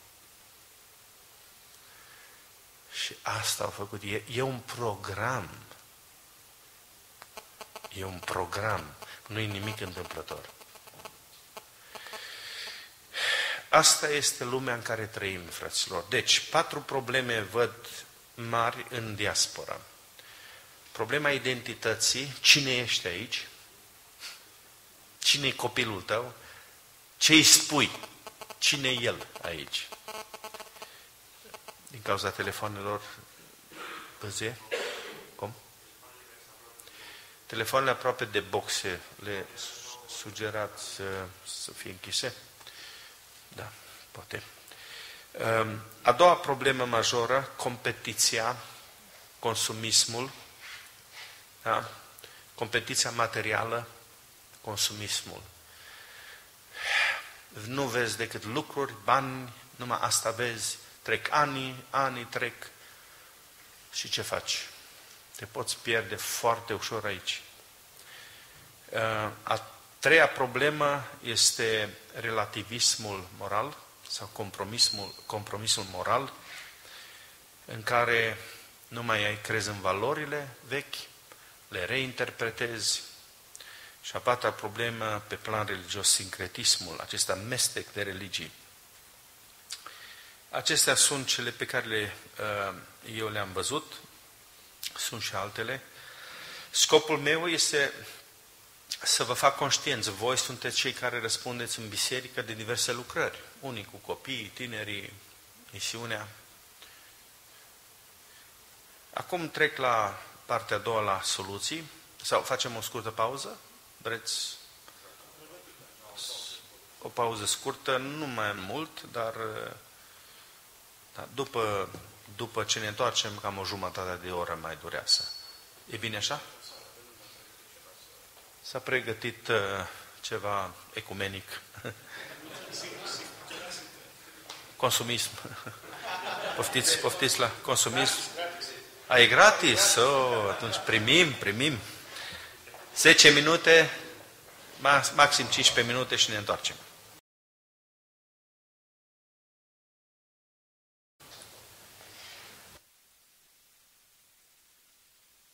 Și asta au făcut. E, e un program. E un program. Nu e nimic întâmplător. Asta este lumea în care trăim, fraților. Deci, patru probleme văd mari în diaspora. Problema identității, cine ești aici? Cine e copilul tău? Ce îi spui? Cine e el aici? Din cauza telefonelor păzie? Cum? Telefoanele aproape de boxe le sugerați să, să fie închise? Da, poate. Ehm, a doua problemă majoră, competiția, consumismul, da? competiția materială, consumismul. Nu vezi decât lucruri, bani, numai asta vezi, trec ani, ani trec și ce faci? Te poți pierde foarte ușor aici. Ehm, a treia problemă este relativismul moral sau compromisul, compromisul moral în care nu mai ai crezi în valorile vechi, le reinterpretezi. Și a patra problemă pe plan religios, sincretismul, acest amestec de religii. Acestea sunt cele pe care le, uh, eu le-am văzut, sunt și altele. Scopul meu este să vă fac conștiență. Voi sunteți cei care răspundeți în biserică de diverse lucrări. Unii cu copiii, tinerii, misiunea. Acum trec la partea a doua, la soluții. Sau facem o scurtă pauză? Vreți? O pauză scurtă, nu mai mult, dar, dar după, după ce ne întoarcem, cam o jumătate de oră mai durează. E bine așa? S-a pregătit uh, ceva ecumenic. Consumism. Poftiți, poftiți la consumism. A, e gratis? Oh, atunci primim, primim. 10 minute, maxim 15 minute și ne întoarcem.